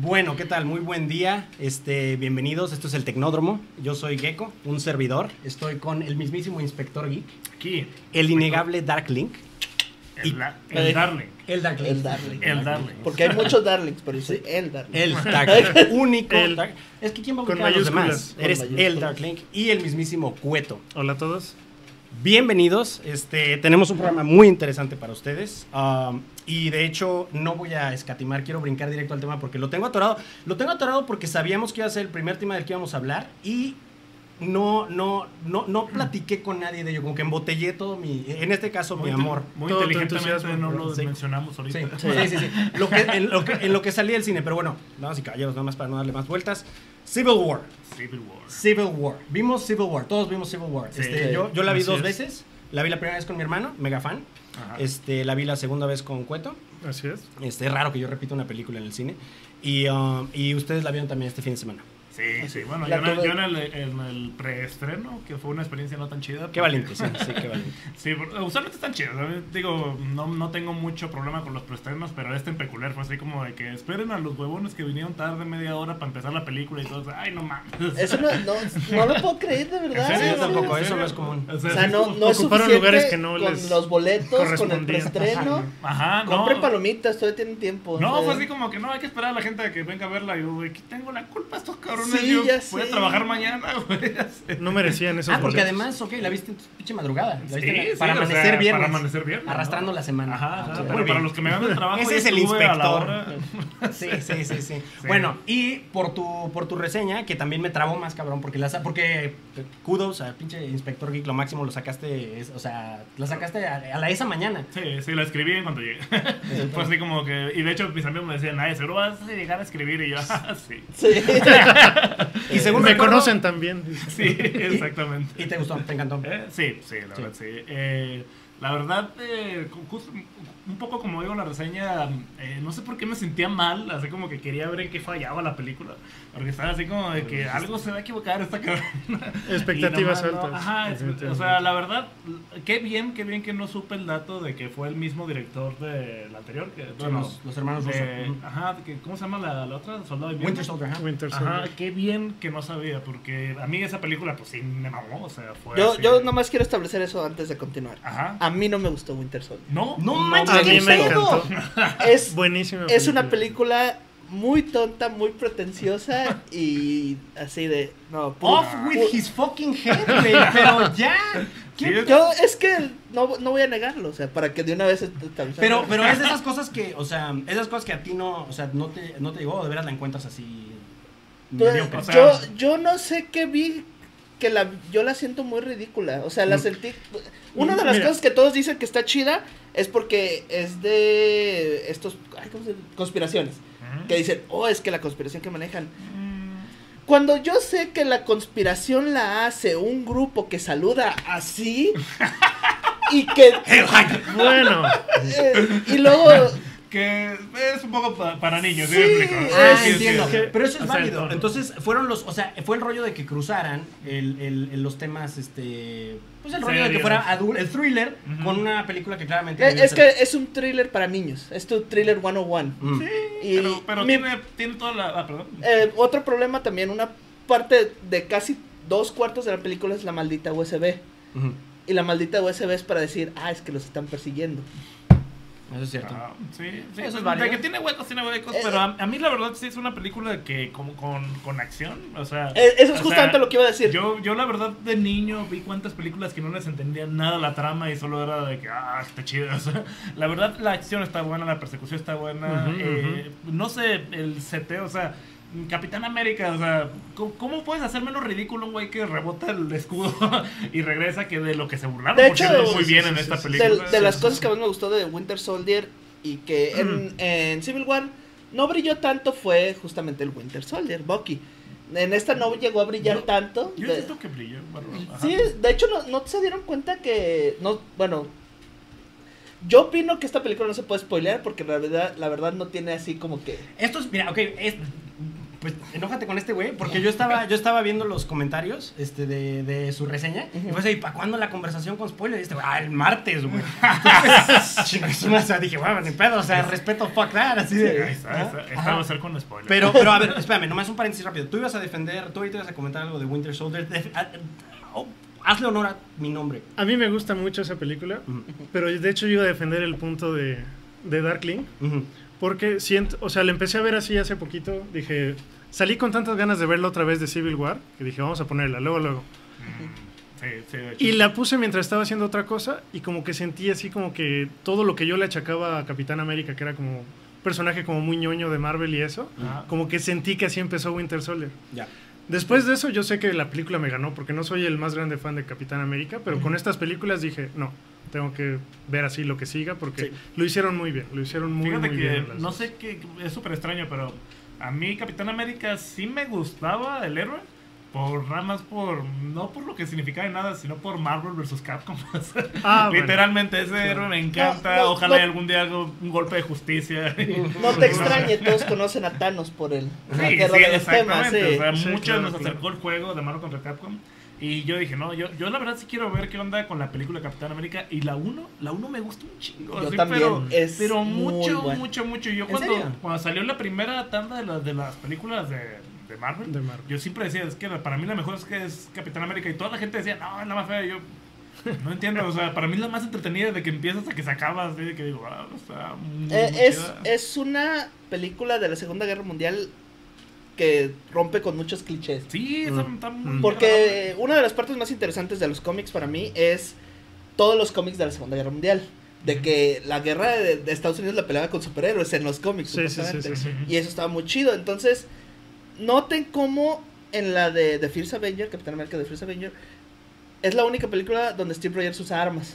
Bueno, ¿qué tal? Muy buen día. Este, bienvenidos. Esto es el Tecnódromo. Yo soy Gecko, un servidor. Estoy con el mismísimo Inspector Geek, Aquí. el innegable Dark Link. El, la- el Darling. El Dark Link. El Darling. El Darling. Porque hay muchos Darlings, pero yo soy el Darling. El Dark Link. Único. El- Dark- Es que ¿quién va a ubicar a los demás? Eres el Dark Link y el mismísimo Cueto. Hola a todos. Bienvenidos. Este, tenemos un programa muy interesante para ustedes. um, y de hecho, no voy a escatimar, quiero brincar directo al tema porque lo tengo atorado. Lo tengo atorado porque sabíamos que iba a ser el primer tema del que íbamos a hablar y no, no, no, no platiqué con nadie de ello. Como que embotellé todo mi, en este caso, Muy mi amor. Muy Todo inteligentemente entusiasmo. no lo Sí. mencionamos ahorita. Sí, sí, sí. sí. Lo que, en, lo que, en lo que salí del cine, pero bueno, damas y caballeros, nada más para no darle más vueltas. Civil War. Civil War. Civil War. Vimos Civil War, todos vimos Civil War. Sí. Este, yo, yo la vi Así dos es. veces. La vi la primera vez con mi hermano, mega fan. Ajá. Este, la vi la segunda vez con Cueto. Así es. Este, es raro que yo repita una película en el cine. Y, um, y ustedes la vieron también este fin de semana. Sí, sí. Bueno, La yo, en el- tuve- yo en el, en el preestreno, que fue una experiencia no tan chida. Qué porque- valiente, sí, sí, qué valiente. Sí, por- usualmente están chidos. Digo, no, no tengo mucho problema con los preestrenos, pero este en peculiar fue así como de que esperen a los huevones que vinieron tarde media hora para empezar la película y todo. Ay, no mames. Eso no, no, no lo puedo creer, de verdad. ¿En serio? Yo tampoco, ¿En eso no es común. O sea, no, no es Ocuparon suficiente lugares que no con les los boletos, con el preestreno. Ajá, no. Compren palomitas, todavía tienen tiempo. No, o sea, fue así como que no, hay que esperar a la gente a que venga a verla. Y yo, güey, ¿qué tengo la culpa estos cabrones? Sí, yo ya voy a trabajar mañana, güey. ya sé. No merecían esos Ah, porque boletos. además, ok, la viste en tu pinche madrugada. La viste en la- sí, para o amanecer sea, viernes. Para amanecer viernes. Arrastrando la semana. Ajá, Ah, ajá, pero para los que me van del trabajo, Ese es el estuve a la inspector. hora. Sí, sí, sí, sí. Bueno, y por tu, por tu reseña, que también me trabó más, cabrón, porque, la, sa- porque eh, kudos a pinche Inspector Geek, lo máximo lo sacaste, es- o sea, la sacaste a, a la esa mañana. Sí, sí, la escribí en cuanto llegué. Fue así como que. Y de hecho, mis amigos me decían, ay, seguro vas a llegar a escribir. Y yo, ah, sí. Sí. Y según Me recuerdo- conocen también. Sí, exactamente. Y te gustó, te encantó. Eh, sí, sí, la Sí. verdad, sí. Eh, la verdad, eh, justo- un poco como digo en la reseña, eh, no sé por qué me sentía mal, así como que quería ver en qué fallaba la película, porque estaba así como de que algo se va a equivocar esta cabrona. Expectativas nomás no- altas. Ajá, es- o sea, la verdad, qué bien, qué bien que no supe el dato de que fue el mismo director del anterior. Que, bueno, los, los hermanos de-. Ajá, que- ¿cómo se llama la, la otra? Soldado Invierno. Winter Soldier, ajá. Winter Ajá, Soldier. qué bien que no sabía, porque a mí esa película, pues sí, me mamó, o sea, fue Yo, así. yo nomás quiero establecer eso antes de continuar. Ajá. A mí no me gustó Winter Soldier. No, No No, manches, A mí ¿qué me encantó. Es, Buenísima. es una película muy tonta, muy pretenciosa y así de... No, Off with his fucking head, güey, pero ya. ¿Qué Sí, Yo es que no, no voy a negarlo, o sea, para que de una vez Pero, pero es de esas cosas que, o sea, esas cosas que a ti no, o sea, no te, no te llegó, o de veras la encuentras así. Pues, mediocre. o sea- yo, yo no sé qué vi que la yo la siento muy ridícula. O sea, la Mm. sentí. Una de las Mira. cosas que todos dicen que está chida es porque es de estos ay, ¿cómo se conspiraciones. Que dicen, oh, es que la conspiración que manejan. Mm, Cuando yo sé que la conspiración la hace un grupo que saluda así y que Bueno, eh, y luego Que es un poco pa- para niños, ¿sí? Sí, me explico? Ah, Sí, sí, entiendo. sí. Pero eso es O sea, válido. Entonces, fueron los, o sea, fue el rollo de que cruzaran el, el- el- los temas, este, pues el rollo de que fuera adul- el thriller con una película que claramente. eh, es ser- que es un thriller para niños. Es tu thriller 101. Mm. Sí, Y pero, pero mi- tiene, tiene toda la. Ah, perdón. Eh, otro problema también, una parte de casi dos cuartos de la película es la maldita USB. Y la maldita USB es para decir, ah, es que los están persiguiendo. Eso es cierto. Ah, sí, sí. Eso es de válido. que tiene huecos, tiene huecos, Eh, pero a, a mí la verdad sí es una película que como con, con acción, o sea... Eh, eso es justamente sea, lo que iba a decir. Yo, yo la verdad de niño vi cuántas películas que no les entendía nada la trama y solo era de que, ah, está chido. O sea, la verdad la acción está buena, la persecución está buena. Eh, No sé, el seteo, o sea, Capitán América, o sea, ¿cómo, cómo puedes hacer menos ridículo un güey que rebota el escudo y regresa que de lo que se burlaron? De hecho, cierto, muy sí, bien sí, en sí, esta de, película. de las cosas que más me gustó de Winter Soldier y que en, en Civil War no brilló tanto fue justamente el Winter Soldier, Bucky. En esta no llegó a brillar Yo- tanto. Yo de- siento que brilló. Sí, de hecho no, no se dieron cuenta que no, bueno, yo opino que esta película no se puede spoilear porque la verdad, la verdad no tiene así como que Esto es, mira, ok, es, pues enójate con este güey, porque yo estaba, yo estaba viendo los comentarios este, de, de su reseña, y fue así, ¿para cuándo la conversación con spoiler? Y este, güey, ah, el martes, güey. O sea, dije, bueno, ni pedo, o sea, respeto, fuck that, así de... Ahí está, va a ser con spoiler. Pero, pero a ver, espérame, nomás un paréntesis rápido. Tú ibas a defender, tú ahorita ibas a comentar algo de Winter Soldier. Ah, oh, hazle honor a mi nombre. A mí me gusta mucho esa película, pero de hecho yo iba a defender el punto de, de Darkling, porque siento, o sea, la empecé a ver así hace poquito, dije, salí con tantas ganas de verla otra vez de Civil War, que dije, vamos a ponerla, luego, luego. Mm, sí, sí. Y la puse mientras estaba haciendo otra cosa y como que sentí así como que todo lo que yo le achacaba a Capitán América, que era como un personaje como muy ñoño de Marvel y eso, Ajá. como que sentí que así empezó Winter Soldier. Ya. Después de eso yo sé que la película me ganó porque no soy el más grande fan de Capitán América, pero con estas películas dije, no, tengo que ver así lo que siga porque Sí. lo hicieron muy bien, lo hicieron muy, Fíjate muy que bien. no dos. sé qué, es súper extraño, pero a mí Capitán América sí me gustaba el héroe. Por más por, no por lo que significaba ni nada, sino por Marvel vs. Capcom. Ah, bueno. Literalmente ese héroe me encanta. No, no, Ojalá no. algún día haga un golpe de justicia. No te extrañe, todos conocen a Thanos por el la Sí, sí, los temas. exactamente. sí. O sea, Sí, mucho claro, nos claro. acercó el juego de Marvel contra Capcom. Y yo dije, no, yo, yo la verdad sí quiero ver qué onda con la película Capitán América. Y la 1, la 1 me gusta un chingo. Yo también, Pero, es pero muy mucho, mucho, mucho. Yo ¿En cuando, cuando salió la primera tanda de, las de las películas de, de Marvel, De Marvel. yo siempre decía, es que para mí la mejor es que es Capitán América. Y toda la gente decía, no, es la más fea. Y yo, no entiendo. O sea, para mí es la más entretenida de que empiezas a que se acaba. Así de que digo, ah, está muy, Eh, muy es, chida". es una película de la Segunda Guerra Mundial que rompe con muchos clichés. Sí, está, Mm. está muy Mm. Porque una de las partes más interesantes de los cómics para mí es todos los cómics de la Segunda Guerra Mundial. De que la guerra de, de Estados Unidos la peleaba con superhéroes en los cómics. Sí, sí, sí, supuestamente. sí, sí. Y eso estaba muy chido. Entonces, noten cómo en la de The First Avenger, Capitán América The First Avenger, es la única película donde Steve Rogers usa armas.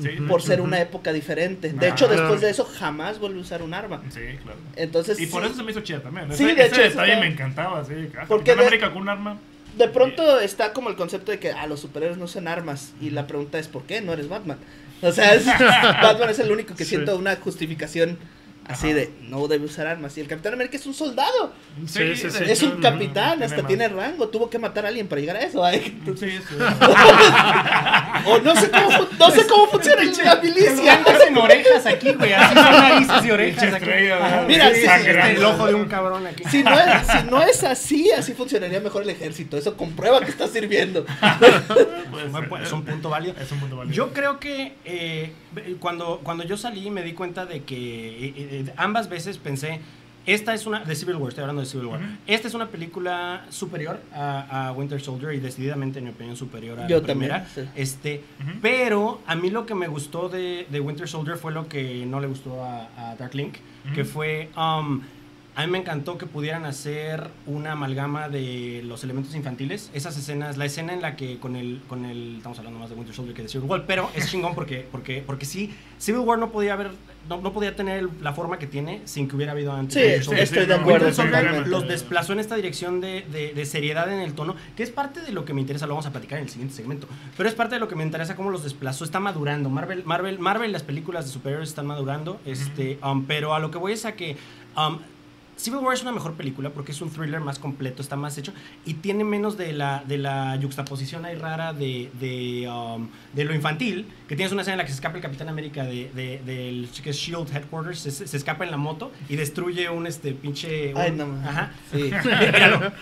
Sí. Por ser una época diferente. De Ah, hecho, después de eso, jamás vuelve a usar un arma. Sí, claro. Entonces, Y por sí, eso se me hizo chida también. Sí, de ese hecho, detalle está- me encantaba. Sí, ah, Porque de- América con un arma. de pronto está como el concepto de que ah, los superhéroes no usan armas. Y la pregunta es: ¿por qué? No eres Batman. O sea, es- Batman es el único que Sí. siento una justificación así Ajá. de no debe usar armas. Y el Capitán América es un soldado. Sí, sí, sí. es un capitán, no, hasta tiene rango. Tuvo que matar a alguien para llegar a eso. ay. Sí, sí. O no sé cómo, no sé cómo funciona la milicia. hacen orejas aquí, güey. Así son narices y orejas aquí. Mira, Sí, sí, sangrando. el ojo de un cabrón aquí. Si no, es, si no es así, así funcionaría mejor el ejército. Eso comprueba que está sirviendo. Pues, Es un punto válido. Es un punto válido. Yo creo que eh, cuando, cuando yo salí me di cuenta de que eh, eh, ambas veces pensé, esta es una, de Civil War, estoy hablando de Civil War, esta es una película superior a, a Winter Soldier y decididamente, en mi opinión, superior a Yo la primera. también, sí. Este. Pero a mí lo que me gustó de, de Winter Soldier fue lo que no le gustó a, a Dark Link, que fue... um, a mí me encantó que pudieran hacer una amalgama de los elementos infantiles. Esas escenas, la escena en la que con el, con el, estamos hablando más de Winter Soldier que de Civil War, pero es chingón porque, porque, porque sí, Civil War no podía haber, no, no podía tener la forma que tiene sin que hubiera habido antes. Sí, Winter sí, Soldier. estoy sí, de acuerdo. Winter Soldier totalmente. los desplazó en esta dirección de, de- de seriedad en el tono, que es parte de lo que me interesa, lo vamos a platicar en el siguiente segmento, pero es parte de lo que me interesa cómo los desplazó, está madurando, Marvel, Marvel, Marvel las películas de superhéroes están madurando, este, um, pero a lo que voy es a que um, Civil War es una mejor película porque es un thriller más completo, está más hecho y tiene menos de la, de la yuxtaposición ahí rara de, de, um, de lo infantil, que tienes una escena en la que se escapa el Capitán América de, de- del que es Shield Headquarters, se, se escapa en la moto y destruye un este pinche... un- Ay, no. Ajá. Sí. Míralo.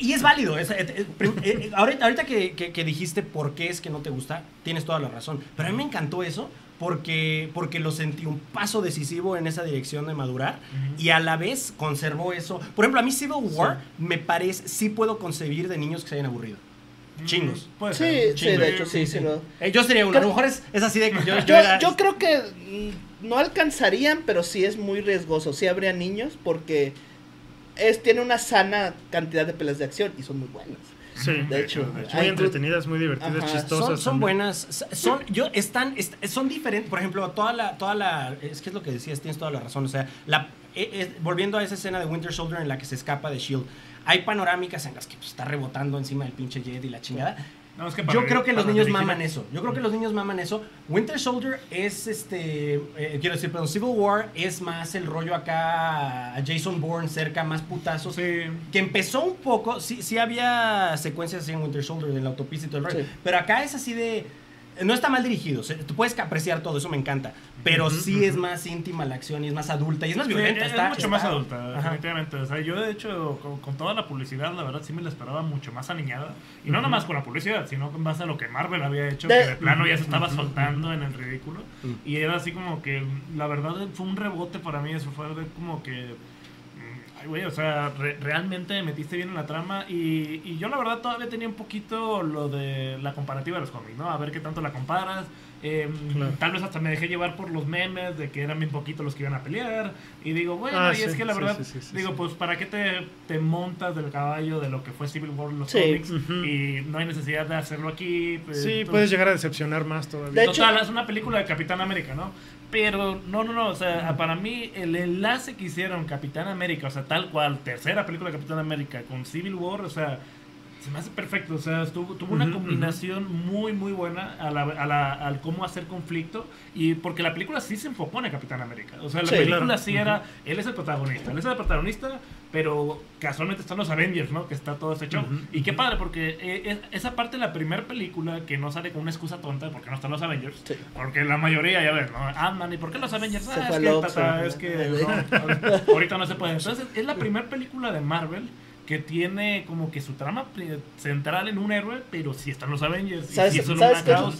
Y es válido. es- eh, eh, eh, ahorita ahorita que, que- que dijiste por qué es que no te gusta, tienes toda la razón. Pero a mí me encantó eso porque, porque lo sentí un paso decisivo en esa dirección de madurar y a la vez conservó eso. Por ejemplo, a mí Civil War me parece, sí puedo concebir de niños que se hayan aburrido. Chingos. Mm, Puede Sí, ser. sí, de hecho, sí, sí. lo- Eh, yo sería uno. A lo mejor es, es así de que yo, yo Yo, era- yo creo que mm, no alcanzarían, pero sí es muy riesgoso. Sí habría niños porque es, tiene una sana cantidad de peleas de acción y son muy buenas. Sí. De hecho, de hecho. Muy entretenidas, muy divertidas, Ajá. chistosas. son, buenas son yo están est- son diferentes por ejemplo toda la toda la es que es lo que decías tienes toda la razón o sea la eh, eh, volviendo a esa escena de Winter Soldier en la que se escapa de Shield hay panorámicas en las que pues, está rebotando encima del pinche jet y la chingada No, es que Yo creo que los niños dirigir- maman eso. Yo creo que los niños maman eso. Winter Soldier es este. eh, quiero decir, perdón, Civil War es más el rollo acá a Jason Bourne cerca, más putazos. Sí. Que empezó un poco. Sí, sí había secuencias así en Winter Soldier, en la autopista y todo el rollo. Sí. Pero acá es así de. No está mal dirigido. Tú puedes apreciar todo, eso me encanta. Pero sí es más íntima la acción y es más adulta y es más Sí, violenta. es, está, mucho está- más adulta, definitivamente. O sea, yo de hecho, con, con toda la publicidad, la verdad sí me la esperaba mucho más aniñada. Y no nada más con la publicidad, sino en base a lo que Marvel había hecho, De- que de plano ya se estaba soltando en el ridículo. Y era así como que, la verdad, fue un rebote para mí. Eso fue como que. mm, Ay, güey, o sea, re- realmente me metiste bien en la trama. Y, y yo, la verdad, todavía tenía un poquito lo de la comparativa de los cómics, ¿no? A ver qué tanto la comparas. Eh, Claro. Tal vez hasta me dejé llevar por los memes de que eran bien poquitos los que iban a pelear. Y digo, bueno, Ah, y es que la verdad, sí, sí, sí, digo, sí. pues, ¿para qué te, te montas del caballo de lo que fue Civil War en los Sí. cómics? Y no hay necesidad de hacerlo aquí. pues, Sí, entonces- puedes llegar a decepcionar más todavía. De hecho- Total, es una película de Capitán América, ¿no? Pero no, no, no, o sea, para mí el enlace que hicieron Capitán América, o sea, tal cual, tercera película de Capitán América con Civil War, o sea, se me hace perfecto, o sea, estuvo- tuvo una Ujú, combinación muy, muy buena a la, a la- al cómo hacer conflicto, y porque la película sí se enfocó en el Capitán América, o sea, la Sí, película claro. sí era, él es el protagonista, él es el protagonista, pero casualmente están los Avengers, ¿no? Que está todo este show. Y qué padre, porque eh, es- esa parte de la primera película que no sale con una excusa tonta, porque no están los Avengers, Sí. porque la mayoría, ya ves, ¿no? Ant-Man, ¿y por qué los Avengers? Ah, es que, tata, es que no, ahorita no se puede. Entonces, es la primera película de Marvel que tiene como que su trama central en un héroe, pero sí están los Avengers. y ¿Sabes, y-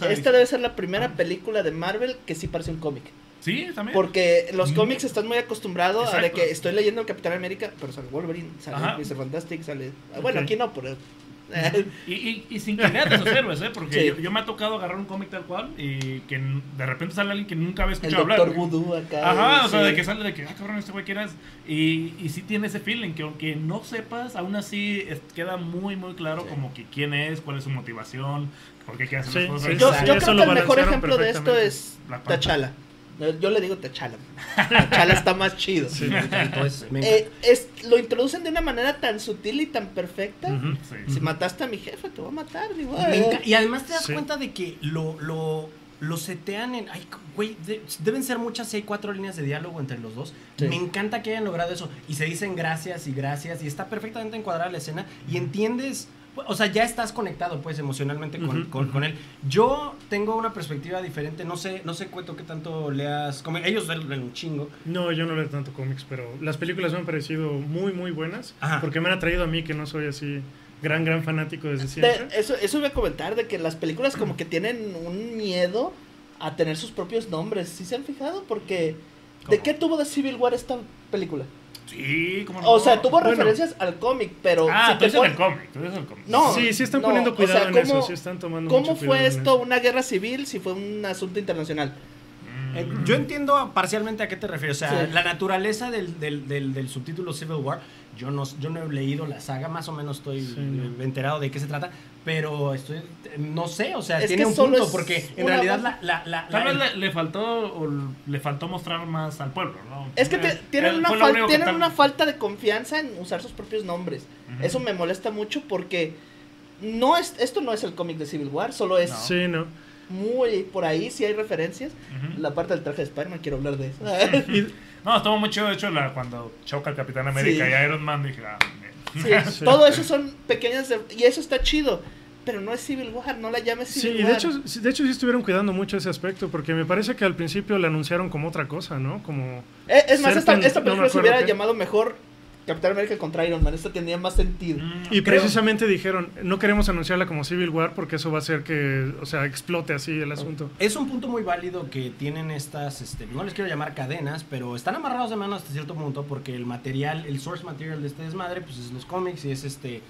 Esta debe ser la primera película de Marvel que sí parece un cómic. Sí, también. Porque los Mm. cómics están muy acostumbrados a de que estoy leyendo el Capitán América, pero sale Wolverine, sale. Mr. Fantastic, sale... ah, Bueno, aquí no, pero... Y, y, y sin querer de esos héroes, ¿eh? Porque Sí. yo, yo me ha tocado agarrar un cómic tal cual y que de repente sale alguien que nunca había el escuchado hablar. Doctor güey. Voodoo acá. Ajá, o sea, de que sale de que, ah, cabrón, este güey quién es. Y, y sí tiene ese feeling, que aunque no sepas, aún así es- queda muy, muy claro Sí. como que quién es, cuál es su motivación, por qué quiere hacer Sí, las cosas. sí, Yo, yo creo que el mejor ejemplo de esto es. T'Challa. Yo le digo T'Challa. T'Challa está más chido. Sí. Entonces, me Eh, es, lo introducen de una manera tan sutil y tan perfecta. Sí. Si mataste a mi jefe, te voy a matar. Digo, y además te das Sí. cuenta de que lo, lo, lo setean en. Ay, güey, de- deben ser muchas si hay cuatro líneas de diálogo entre los dos. Sí. Me encanta que hayan logrado eso. Y se dicen gracias y gracias. Y está perfectamente encuadrada la escena. Y entiendes. O sea, ya estás conectado, pues, emocionalmente con, con- él. Yo tengo una perspectiva diferente. No sé, no sé, Cueto, qué tanto leas. Como ellos leen un chingo. No, yo no leo tanto cómics, pero las películas me han parecido muy, muy buenas. Ajá. Porque me han atraído a mí, que no soy así gran, gran fanático desde De- siempre. eso, eso voy a comentar, de que las películas como que tienen un miedo a tener sus propios nombres. ¿Sí se han fijado? Porque... ¿De qué tuvo de Civil War esta película? Sí, como no. O sea, tuvo Bueno. referencias al cómic, pero... Ah, si tú pon- el cómic, tú dices el cómic. No, sí, sí están no, poniendo o cuidado sea, en ¿cómo- eso, sí están tomando ¿Cómo mucho fue esto eso. una guerra civil si fue un asunto internacional? Mm. Eh, Yo entiendo parcialmente a qué te refieres. O sea, Sí. la naturaleza del, del, del, del subtítulo Civil War. Yo no, yo no he leído la saga, más o menos estoy Sí, enterado de qué se trata, pero estoy, no sé, o sea, Es tiene un punto, es porque en realidad la... la, la, Tal vez le, le faltó o le faltó mostrar más al pueblo, ¿no? Es que te- tienen, eh, una, fal- tienen tal- una falta de confianza en usar sus propios nombres. Eso me molesta mucho porque no es, esto no es el cómic de Civil War, solo es No. Sí, no. muy por ahí, si hay referencias. La parte del traje de Spider-Man, quiero hablar de eso. No, estuvo muy chido, de hecho, la, cuando choca el Capitán América Sí. y Iron Man, dije, ah, Sí, Sí. Todo eso son pequeñas... de- y eso está chido. Pero no es Civil War, no la llames sí, Civil y War. de hecho, sí, de hecho sí estuvieron cuidando mucho ese aspecto, porque me parece que al principio le anunciaron como otra cosa, ¿no? Como... Eh, es más, esta, esta no película se acuerdo hubiera qué. llamado mejor Capitán América contra Iron Man. Esta tenía más sentido. Mm, Y Creo- precisamente dijeron, no queremos anunciarla como Civil War porque eso va a hacer que, o sea, explote así el asunto. Es un punto muy válido que tienen estas, este, no les quiero llamar cadenas, pero están amarrados de mano hasta cierto punto porque el material, el source material de este desmadre, pues es los cómics y es este,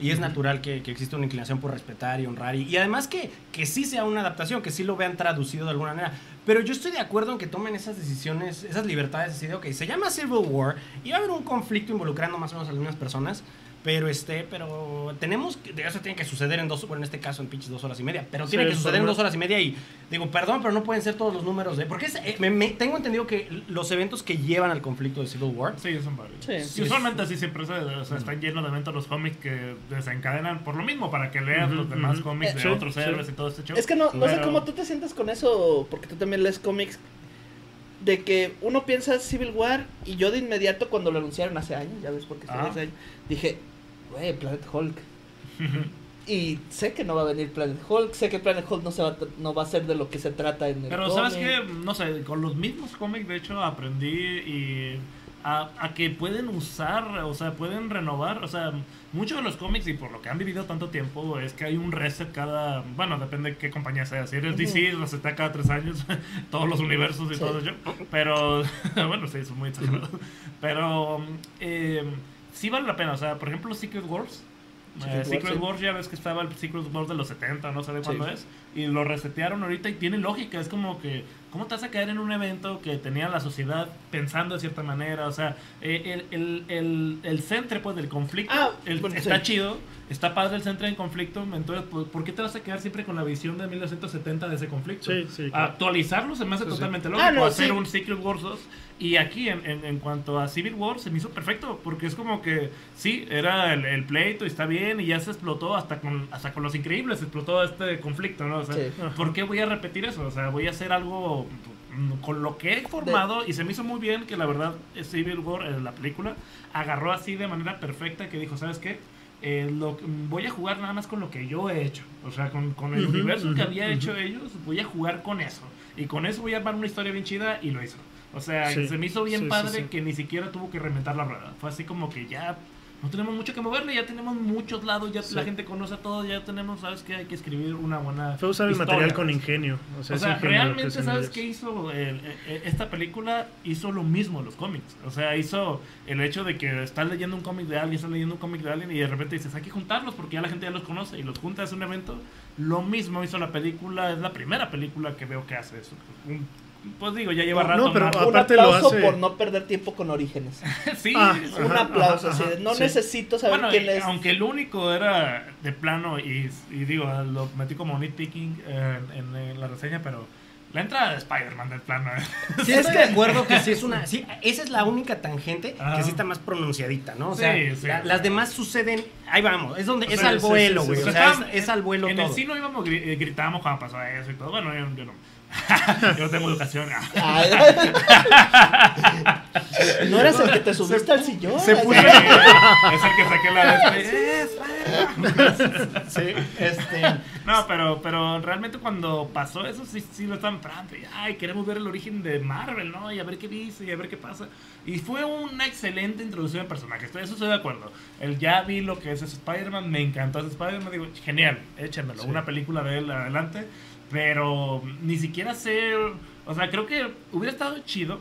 y es natural que, que exista una inclinación por respetar y honrar y, y además que, que sí sea una adaptación, que sí lo vean traducido de alguna manera. Pero yo estoy de acuerdo en que tomen esas decisiones, esas libertades, así de, ok, se llama Civil War y va a haber un conflicto involucrando más o menos a mismas personas, Pero este, pero tenemos que, eso tiene que suceder en dos, bueno, en este caso en pinches dos horas y media, pero tiene Sí, que suceder en dos horas y media y digo, perdón, pero no pueden ser todos los números de, porque es- eh, me- me- tengo entendido que los eventos que llevan al conflicto de Civil War Sí, son varios. Sí. Y usualmente así siempre se- o sea, están llenos de eventos los cómics que desencadenan por lo mismo, para que leas Ujú, los demás cómics Eh, de sí, otros sí. héroes y todo este show. Es que no, no sé cómo tú te sientes con eso, porque tú también lees cómics, de que uno piensa Civil War y yo de inmediato cuando lo anunciaron hace años, ya ves porque Ajá. hace años, dije, güey, Planet Hulk. y sé que no va a venir Planet Hulk, sé que Planet Hulk no, se va, no va a ser de lo que se trata en el Pero sabes que, no sé, con los mismos cómics de hecho aprendí y a, a que pueden usar, o sea, pueden renovar, o sea, muchos de los cómics y por lo que han vivido tanto tiempo es que hay un reset cada, bueno, depende de qué compañía sea, si eres DC reseta cada tres años todos los universos y Sí. todo ello, pero, bueno, sí, eso es muy exagerado, pero eh, sí vale la pena, o sea, por ejemplo Secret Wars, Secret eh, Wars, Secret sí. Wars ya ves que estaba el Secret Wars de los 70, no sé de Sí. cuándo es, y lo resetearon ahorita y tiene lógica, es como que, ¿cómo te vas a caer en un evento que tenía la sociedad pensando de cierta manera? O sea, eh, el, el, el, el centre pues del conflicto Ah, bueno, está sí. chido, está padre el centro en conflicto, entonces, pues, ¿por qué te vas a quedar siempre con la visión de 1970 de ese conflicto? Sí, sí, claro. Actualizarlo se me hace totalmente lógico, Ah, no, hacer un Secret Wars 2. Y aquí, en, en, en cuanto a Civil War, se me hizo perfecto, porque es como que, sí, era el, el pleito y está bien, y ya se explotó hasta con, hasta con los increíbles, se explotó este conflicto, ¿no? O sea, Sí. ¿por qué voy a repetir eso? O sea, voy a hacer algo mm, con lo que he formado, y se me hizo muy bien que la verdad Civil War, eh, la película, agarró así de manera perfecta que dijo, ¿sabes qué? Eh, lo, voy a jugar nada más con lo que yo he hecho. O sea, con, con el universo que había hecho ellos, voy a jugar con eso. Y con eso voy a armar una historia bien chida y lo hizo. O sea, Sí, se me hizo bien sí, padre sí. que ni siquiera tuvo que reinventar la rueda. Fue así como que ya no tenemos mucho que moverle, ya tenemos muchos lados, ya la gente conoce a todo, ya tenemos, ¿sabes qué? Hay que escribir una buena. Fue usar el historia, material con ingenio. O sea, O sea, que realmente, hacen ¿sabes qué hizo? El- e- esta película hizo lo mismo en los cómics. O sea, hizo el hecho de que estás leyendo un cómic de alguien, estás leyendo un cómic de alguien y de repente dices, hay que juntarlos porque ya la gente ya los conoce y los juntas en un evento. Lo mismo hizo la película, es la primera película que veo que hace eso. Un- pues digo, ya lleva No, rato. no, pero. Un aparte lo aplauso hace- por no perder tiempo con Orígenes. sí, Ah, sí. Un Ajá, aplauso, ajá, así de, no sí. necesito saber Bueno, quién y- es. aunque el único era de plano, y, y digo, lo metí como nitpicking eh, en, en la reseña, pero la entrada de Spider-Man del plano. ¿eh? Sí, estoy de acuerdo que sí es una. Sí, esa es la única tangente que sí está más pronunciadita, ¿no? O Sí, sea, sí. la- las demás suceden. Ahí vamos. Es donde O es al sí, vuelo, sí, sí, güey. sí. O sea, es, al vuelo en todo. el sí no íbamos, eh, gritábamos cuando pasó eso y todo. Bueno, yo, yo no. yo no tengo educación. No eras el que te subiste al sillón. se puso- es el que saqué la de este. Sí, este. No, pero, pero realmente cuando pasó eso, sí, sí lo estaban esperando. Y, ay, queremos ver el origen de Marvel, ¿no? Y a ver qué dice, y a ver qué pasa. Y fue una excelente introducción de personajes. Estoy- Eso estoy de acuerdo. El ya vi lo que es Spider-Man, me encantó ese Spider-Man. Digo, genial, échenmelo. Sí. Una película de él adelante. Pero ni siquiera sé. O sea, creo que hubiera estado chido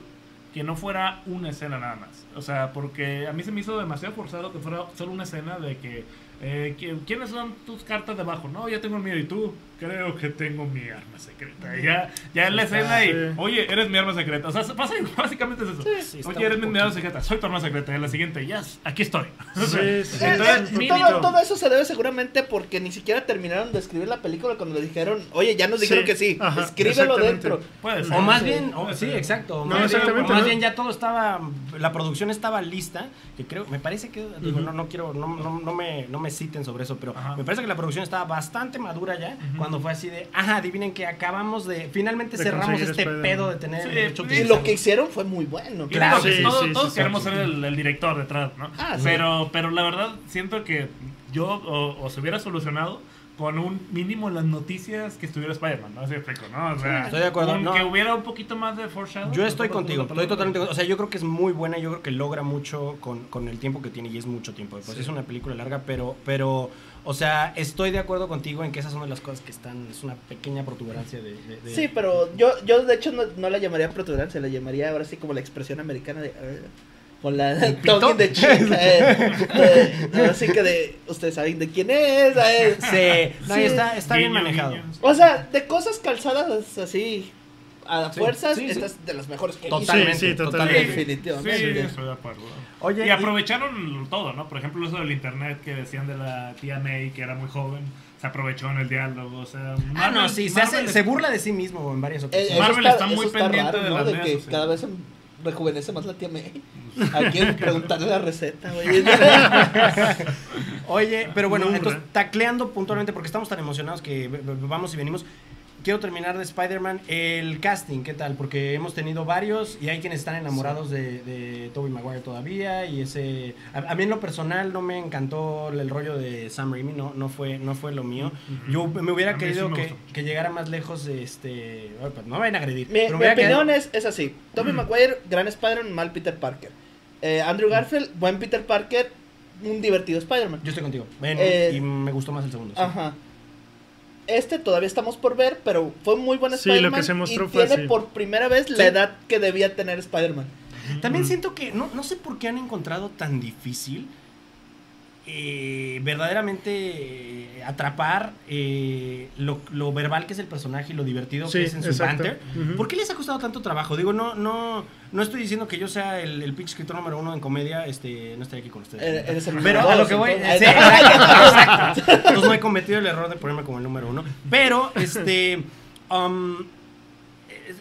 que no fuera una escena nada más. O sea, porque a mí se me hizo demasiado forzado que fuera solo una escena de que. eh, ¿qui- ¿Quiénes son tus cartas debajo? No, ya tengo el mío. ¿Y tú? Creo que tengo mi arma secreta. Y ya, ya en la escena y. Sí. Oye, eres mi arma secreta. O sea, pasa- básicamente es eso. sí, está Oye, eres mi arma secreta. Soy tu arma secreta. Y en la siguiente, ya, aquí estoy. Sí, sí. Eh, Entonces, eh, mínimo. todo, todo eso se debe seguramente porque ni siquiera terminaron de escribir la película cuando le dijeron, oye, ya nos dijeron Sí, que sí, ajá, escríbelo dentro. Puede ser. O más Sí. bien, o- sí, exacto. o No, más bien- o más ¿no? bien ya todo estaba, la producción estaba lista, que creo, me parece que, digo, Ujú. no, no quiero, no, no, no me, no me citen sobre eso, pero Ajá. me parece que la producción estaba bastante madura ya, Ujú. cuando fue así de, ajá, adivinen que acabamos de, finalmente De cerramos este Spider-Man. pedo de tener Sí, derecho y lo que hicieron fue muy bueno. Y Claro, digo que sí, todos, sí, todos sí, queremos sí. ser el, el director detrás, ¿no? Ah, sí. pero, pero la verdad siento que yo o, o se hubiera solucionado con un mínimo en las noticias que estuviera Spider-Man, ¿no? Así explico, ¿no? O sea, Estoy de acuerdo, con no. que hubiera un poquito más de foreshadow. Yo estoy contigo, estoy totalmente O sea, yo creo que es muy buena, yo creo que logra mucho con, con el tiempo que tiene y es mucho tiempo. Pues Sí. es una película larga, pero, pero, o sea, estoy de acuerdo contigo en que esas son de las cosas que están, es una pequeña protuberancia de... de- de- Sí, pero yo, yo de hecho no, no la llamaría protuberancia, la llamaría ahora sí como la expresión americana de... eh, con la talking de chica. eh, eh, así que de... Ustedes saben de quién es. eh. Sí, no, y Sí. está, está bien manejado. O sea, de cosas calzadas así a Sí, fuerzas, sí, sí. esta es de las mejores que Totalmente, Sí, sí, totalmente. Sí, Definitivamente. Sí, estoy de acuerdo. Oye, y y- aprovecharon todo, ¿no? Por ejemplo, eso del internet que decían de la tía May, que era muy joven, se aprovechó en el diálogo. O sea, Ah, no, Marvel- sí, se, hace- Marvel se burla de sí mismo en varias Eh, ocasiones. eso Marvel está muy eso pendiente raro, de ¿no? las De que sociales. cada vez rejuvenece más la tía May. Hay que preguntarle la receta, güey. Oye, pero bueno, entonces, tacleando puntualmente, porque estamos tan emocionados que vamos y venimos. Quiero terminar de Spider-Man. El casting, ¿qué tal? Porque hemos tenido varios y hay quienes están enamorados de, de Tobey Maguire todavía. Y ese. A, a mí en lo personal no me encantó el rollo de Sam Raimi, no, no, fue, no fue lo mío. Yo me hubiera querido sí me que, que llegara más lejos. Este, ay, pues, no me vayan a agredir. Mi, pero mi opinión quedado- es, es así. Tobey Maguire, gran Spider-Man, mal Peter Parker. Eh, Andrew Garfield, buen Peter Parker, un divertido Spider-Man. Yo estoy contigo. Ven, Eh, y me gustó más el segundo. sí. Este todavía estamos por ver, pero fue muy buen Sí, lo Spider-Man. que se mostró y fue tiene así. por primera vez Sí. la edad que debía tener Spider-Man. También siento que no, no sé por qué han encontrado tan difícil eh, verdaderamente eh, atrapar eh, lo, lo verbal que es el personaje y lo divertido Sí, que es en su banter. ¿Por qué les ha costado tanto trabajo? Digo, no, no, no estoy diciendo que yo sea el, el pinche escritor número uno en comedia, este, no estoy aquí con ustedes. Eh, Eres el Pero a lo que voy, entonces- sí, exacto, exacto. Entonces no he cometido el error de ponerme como el número uno. Pero, este, um,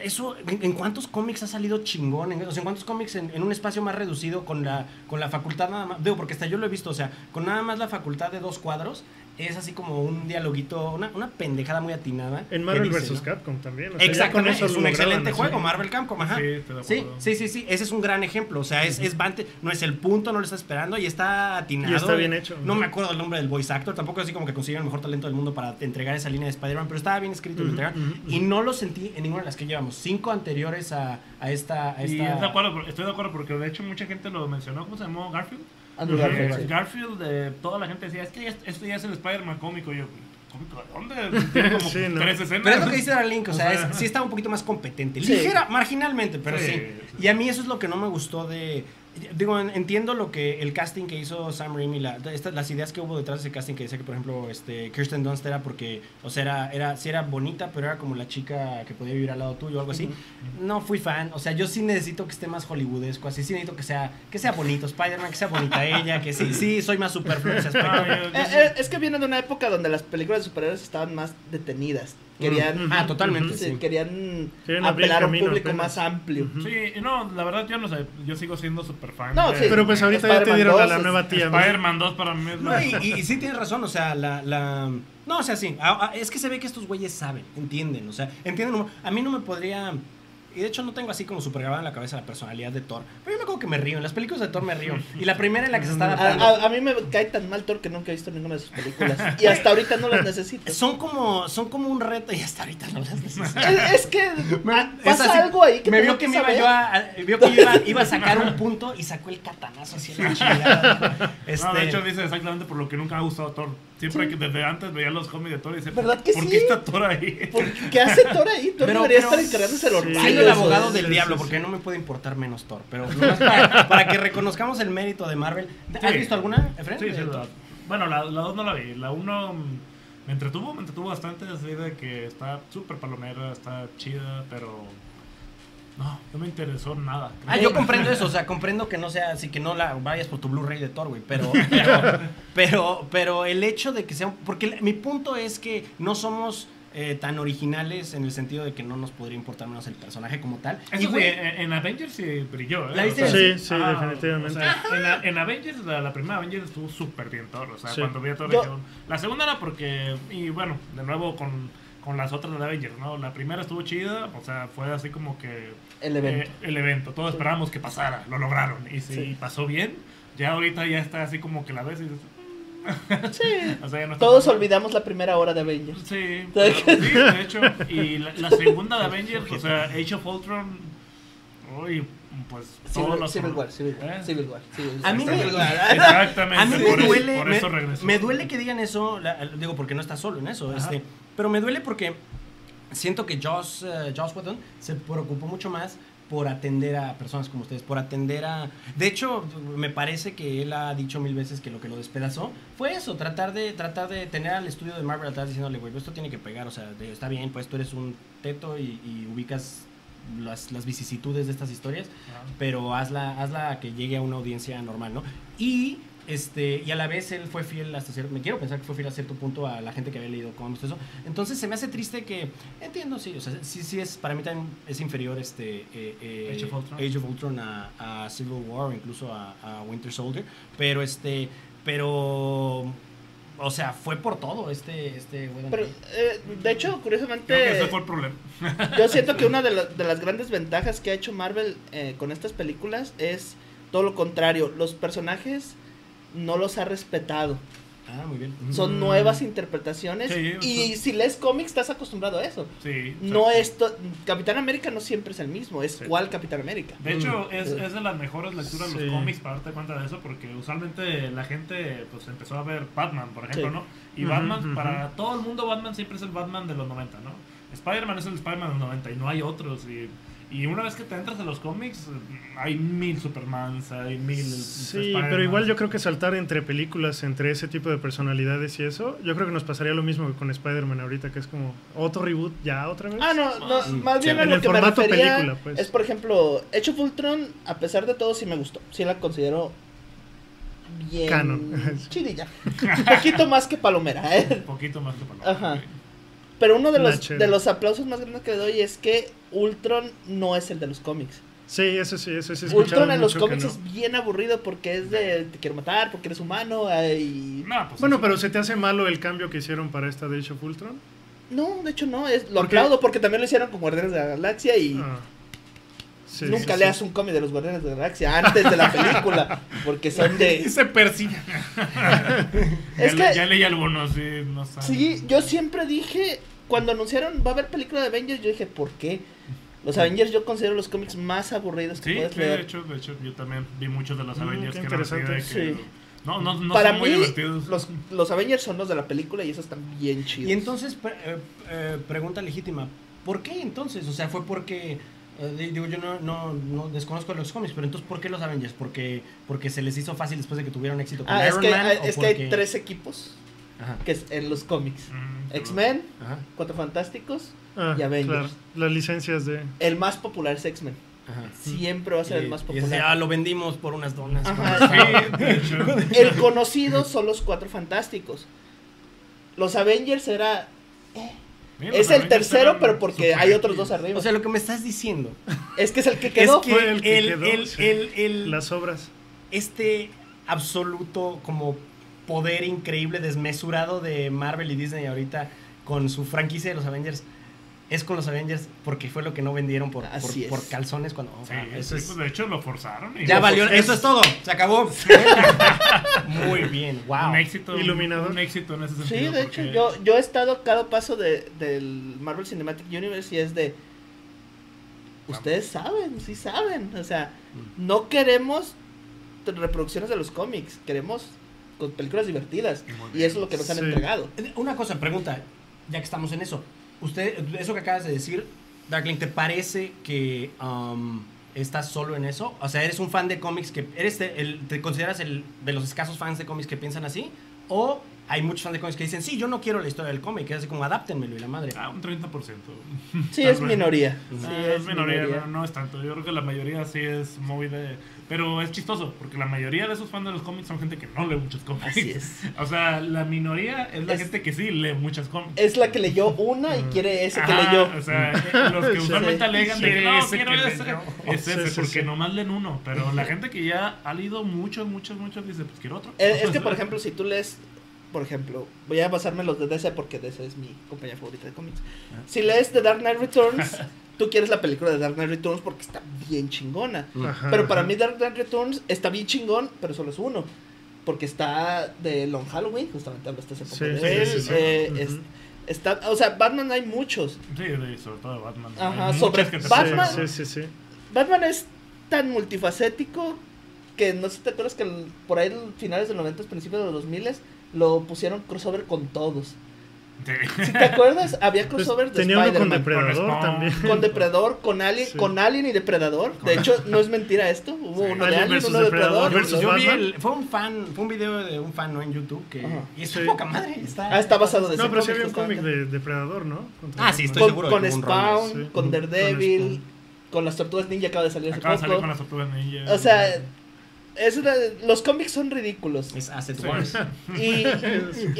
eso, ¿en, en cuántos cómics ha salido chingón? ¿En, o sea, ¿en cuántos cómics en, en un espacio más reducido con la, con la facultad nada más? Digo, porque hasta yo lo he visto, o sea, con nada más la facultad de dos cuadros, es así como un dialoguito, una, una pendejada muy atinada. En Marvel vs. ¿no? Capcom también. o sea, Exactamente, es un excelente juego, Marvel Capcom, ajá. Sí, Sí, sí, sí, sí, ese es un gran ejemplo, o sea, es, es Bante, no es el punto, no lo está esperando y está atinado. Y está bien hecho. No me acuerdo el nombre del voice actor, tampoco así como que consigue el mejor talento del mundo para entregar esa línea de Spider-Man, pero estaba bien escrito y Ujú, entregaron. ujú, Y no lo sentí en ninguna de las que llevamos, cinco anteriores a, a esta... A Y esta... es de acuerdo, por- estoy de acuerdo porque de hecho mucha gente lo mencionó. ¿Cómo se llamó? Garfield. Andrew. Garfield, Eh, sí. Garfield, eh, toda la gente decía, es que este ya es el Spider-Man cómico. Y yo, ¿cómico de dónde? Tiene como Sí, ¿no? tres escenas. Pero es lo que dice la Link, o O sea, sea, es- sí está un poquito más competente. Sí. Ligera, marginalmente, pero sí. Sí. Y a mí eso es lo que no me gustó de... Digo, en- entiendo lo que el casting que hizo Sam Raimi, la- las ideas que hubo detrás de ese casting que decía que, por ejemplo, este, Kirsten Dunst era porque, o sea, era, era, sí era bonita, pero era como la chica que podía vivir al lado tuyo o algo así. No fui fan, o sea, yo sí necesito que esté más hollywoodesco, así sí necesito que sea, que sea bonito Spider-Man, que sea bonita ella, que sí, sí, soy más superfluo en ese aspecto. Yo- yo Eh, sí- eh, es que viene de una época donde las películas de superhéroes estaban más detenidas. Querían, Ah, totalmente, sí, sí. querían apelar a un público apenas. más amplio. Sí, no, la verdad yo no sé, yo sigo siendo super fan. No, sí. Pero pues ahorita ya te dieron a 2 la es- nueva tía. ¿no? Spider-Man 2 para mí es No, y, y- y sí tienes razón, o sea, la, la... No, o sea, sí, a- a- es que se ve que estos güeyes saben, entienden, o sea, entienden, a mí no me podría... Y de hecho no tengo así como super grabada en la cabeza la personalidad de Thor, pero yo me acuerdo que me río, en las películas de Thor me río. Y la primera en la que se está A, adaptando... a- a mí me cae tan mal Thor que nunca he visto ninguna de sus películas. Y hasta ahorita no las necesito. Son como, son como un reto y hasta ahorita no las necesito. Es, es que Es pasa así, algo ahí que me vio que, me iba yo a, vio que yo iba, iba a sacar un punto y sacó el catanazo así en la chingada. Este, No, de hecho dice exactamente por lo que nunca me ha gustado Thor. Siempre que desde antes veía los cómics de Thor y decía, ¿Verdad que ¿por sí? qué está Thor ahí? ¿Por ¿Qué hace Thor ahí? Thor Pero- debería pero- estar encargándose los Sí. Siendo el abogado del sí, diablo, sí, porque sí. no me puede importar menos Thor, pero nomás para, para que reconozcamos el mérito de Marvel. ¿Has Sí. visto alguna, Efren? Sí, sí, la- bueno, la 2 no la vi. La 1 me entretuvo, me entretuvo bastante. Así de que está súper palomera, está chida, pero. No, no me interesó nada. Ah, yo comprendo eso, o sea, comprendo que no sea así, que no la vayas por tu Blu-ray de Thor, güey, pero, pero, pero, pero el hecho de que sea, porque mi punto es que no somos eh, tan originales en el sentido de que no nos podría importar menos el personaje como tal. Eso Y, sí, güey, en, en Avengers sí brilló, ¿eh? ¿La viste? O sea, Sí, sí, ah, definitivamente. o sea, en, la- en Avengers, la, la primera Avengers estuvo súper bien Thor. O sea, Sí. cuando vi a Thor, Yo- dije, la segunda era porque. Y bueno, de nuevo con, con las otras de Avengers, ¿no? La primera estuvo chida, o sea, fue así como que. El evento. eh, el evento. Todos esperábamos que pasara, lo lograron. Y si Sí. pasó bien, ya ahorita ya está así como que la ves y dices. Sí. O sea, no Todos olvidamos la primera hora de Avengers. Sí, pero- sí, de hecho. Y la, la segunda de Avengers, o sea, Age of Ultron. Uy, pues. todos Civil, los- Civil War, Civil War, ¿Eh? Civil War, Civil A mí me- War. Exactamente. A mí me duele, por me, eso me duele que digan eso, la- digo porque no está solo en eso, Ajá. este, pero me duele porque siento que Joss, eh, Joss Whedon se preocupó mucho más por atender a personas como ustedes, por atender a... De hecho, me parece que él ha dicho mil veces que lo que lo despedazó fue eso, tratar de tratar de tener al estudio de Marvel atrás diciéndole, güey, esto tiene que pegar, o sea, de- está bien, pues tú eres un teto y, y ubicas las, las vicisitudes de estas historias, pero hazla, hazla que llegue a una audiencia normal, ¿no? Y este y a la vez él fue fiel hasta cierto, me quiero pensar que fue fiel a cierto punto a la gente que había leído cómics eso. Entonces se me hace triste que entiendo sí, o sea, sí sí es para mí también es inferior este eh, eh, Age of Ultron. Age of Ultron a, a Civil War, incluso a, a Winter Soldier, pero este pero o sea, fue por todo este este. Pero, eh, de hecho, curiosamente, Creo que ese fue el problema. yo siento que una de, la- de las grandes ventajas que ha hecho Marvel eh, con estas películas es todo lo contrario. Los personajes no los ha respetado. Ah, muy bien. Son Mm. nuevas interpretaciones. Sí, y si lees cómics, estás acostumbrado a eso. Sí. No es to- Capitán América no siempre es el mismo, es Sí. cuál Capitán América. De hecho, Mm. es, es de las mejores lecturas de Sí. los cómics para darte cuenta de eso, porque usualmente la gente pues empezó a ver Batman, por ejemplo, Sí. ¿no? Y Batman, para todo el mundo, Batman siempre es el Batman de los 90, ¿no? Spider-Man es el Spider-Man de los 90 y no hay otros. Y, y una vez que te entras a los cómics, hay mil Supermans, hay mil. Sí, pero igual yo creo que saltar entre películas, entre ese tipo de personalidades y eso, yo creo que nos pasaría lo mismo que con Spider-Man ahorita, que es como otro reboot ya otra vez. Ah, no, no, Sí. más bien Sí, a en lo el que me formato refería película, pues. es, por ejemplo, Hecho Fultron, a pesar de todo, sí me gustó. Sí la considero bien Canon. chidilla. Un poquito más que Palomera, ¿eh? Un poquito más que Paloma. Ajá. Pero uno de los, de los aplausos más grandes que le doy es que Ultron no es el de los cómics. Sí, eso sí, eso sí. Ultron en los cómics no. es bien aburrido porque es de te quiero matar, porque eres humano. No, pues Bueno, pero ¿se te hace malo el cambio que hicieron para esta de of Ultron? No, de hecho no, es, lo ¿Por qué? aplaudo porque también lo hicieron con Guardianes de la Galaxia y Ah. Sí, nunca sí, leas sí. un cómic de los Guardianes de la Galaxia antes de la película porque son de... se persigue. Es ya, le- que- ya leí algunos, sí, no saben. Sí, yo siempre dije, cuando anunciaron va a haber película de Avengers, yo dije, ¿por qué? Los Avengers yo considero los cómics más aburridos que Sí, puedes sí, de hecho, de hecho, yo también vi muchos de los Mm, Avengers que eran así de interesante. que... Sí. No, no, no Para son muy mí, divertidos. los, los Avengers son los de la película y esos están bien chidos. Y entonces, pre- eh, eh, pregunta legítima, ¿por qué entonces? O sea, fue porque, eh, di- digo, yo no, no, no desconozco los cómics, pero entonces, ¿por qué los Avengers? ¿Porque, porque se les hizo fácil después de que tuvieron éxito con Ah, es Iron que, Man? o es que hay tres equipos Ajá, que es en los cómics. Mm, X-Men, Cuatro Fantásticos, Ah, y Avengers. claro, las licencias de... el más popular es X-Men. ajá. Siempre va a ser Y- el más y ese, popular. ah, lo vendimos por unas donas. Sí. El conocido son los Cuatro Fantásticos. Los Avengers era... Mira, Es el tercero, pero porque hay otros dos arriba. O sea, lo que me estás diciendo es que es el que quedó. es que, el que el, quedó, el- sí. el- el- Las obras. este absoluto como poder increíble, desmesurado de Marvel y Disney ahorita con su franquicia de los Avengers, es con los Avengers porque fue lo que no vendieron por, calzones cuando... o Sí, eso sí, es- pues, de hecho lo forzaron. y ya lo valió, eso es todo, se acabó. Muy bien, wow. Un éxito. Iluminador. Un éxito en ese Sí, sentido. de hecho, yo, yo he estado a cada paso de, del Marvel Cinematic Universe y es de... Ustedes saben, sí saben. O sea, no queremos reproducciones de los cómics, queremos con películas divertidas. Y eso es lo que nos han entregado. Una cosa, pregunta, ya que estamos en eso. Usted, eso que acabas de decir, Darkling, ¿te parece que um, estás solo en eso? O sea, ¿eres un fan de cómics que... Eres de- el, ¿Te consideras el de los escasos fans de cómics que piensan así? ¿O hay muchos fans de cómics que dicen, sí, yo no quiero la historia del cómic, es así como adáptenmelo y la madre? Ah, un 30%. Sí, Tal es minoría. Sí, Ah, es minoría, No, no es tanto. Yo creo que la mayoría sí es muy de. Pero es chistoso, porque la mayoría de esos fans de los cómics son gente que no lee muchos cómics. Así es. O sea, la minoría es la Es- gente que sí lee muchos cómics. Es la que leyó una y quiere ese que Ajá, leyó. O sea, eh, los que Sí. usualmente alegan de que Sí, no, ese quiero que ese. leyó. Es ese, Sí, sí, porque sí. nomás leen uno. Pero la gente que ya ha leído muchos, muchos, muchos dice, pues quiero otro. Eh, Es que, por ejemplo, si tú lees, por ejemplo, voy a basarme en los de DC porque DC es mi compañía favorita de cómics. Si lees The Dark Knight Returns, tú quieres la película de Dark Knight Returns porque está bien chingona. Ajá, Pero para ajá. mí Dark Knight Returns está bien chingón, pero solo es uno. Porque está de Long Halloween, justamente hablaste hace poco Sí, de sí, él. sí, sí. eh, Ujú. es- está, o sea, Batman hay muchos. Sí, sobre todo de Batman. Ajá, sobre que Batman-. Sí, sí, sí. Batman es tan multifacético que no sé si te acuerdas que el- por ahí finales de los 90, principios de los 2000 lo pusieron crossover con todos. Sí. Si te acuerdas, había Pues, crossover de tenía uno con Spider-Man. Depredador Con también. Con Depredador, con Alien, Sí. con Alien y Depredador. De hecho, no es mentira esto. Hubo Sí. uno de Alien uno de Depredador versus Yo vi el, fue un fan, fue un video de un fan ¿no? en YouTube que Ajá. y es Sí. poca madre. Está, Ah, está basado de No, pero sí había un cómic de Depredador, ¿no? Contra Ah, sí, estoy Con, seguro con Spawn, con Con Daredevil, Spawn. con las tortugas ninja acaba de salir hace Acaba de salir poco. con las tortugas ninja. O sea, es una- los cómics son ridículos. Es Asset Sí. Wars. Y,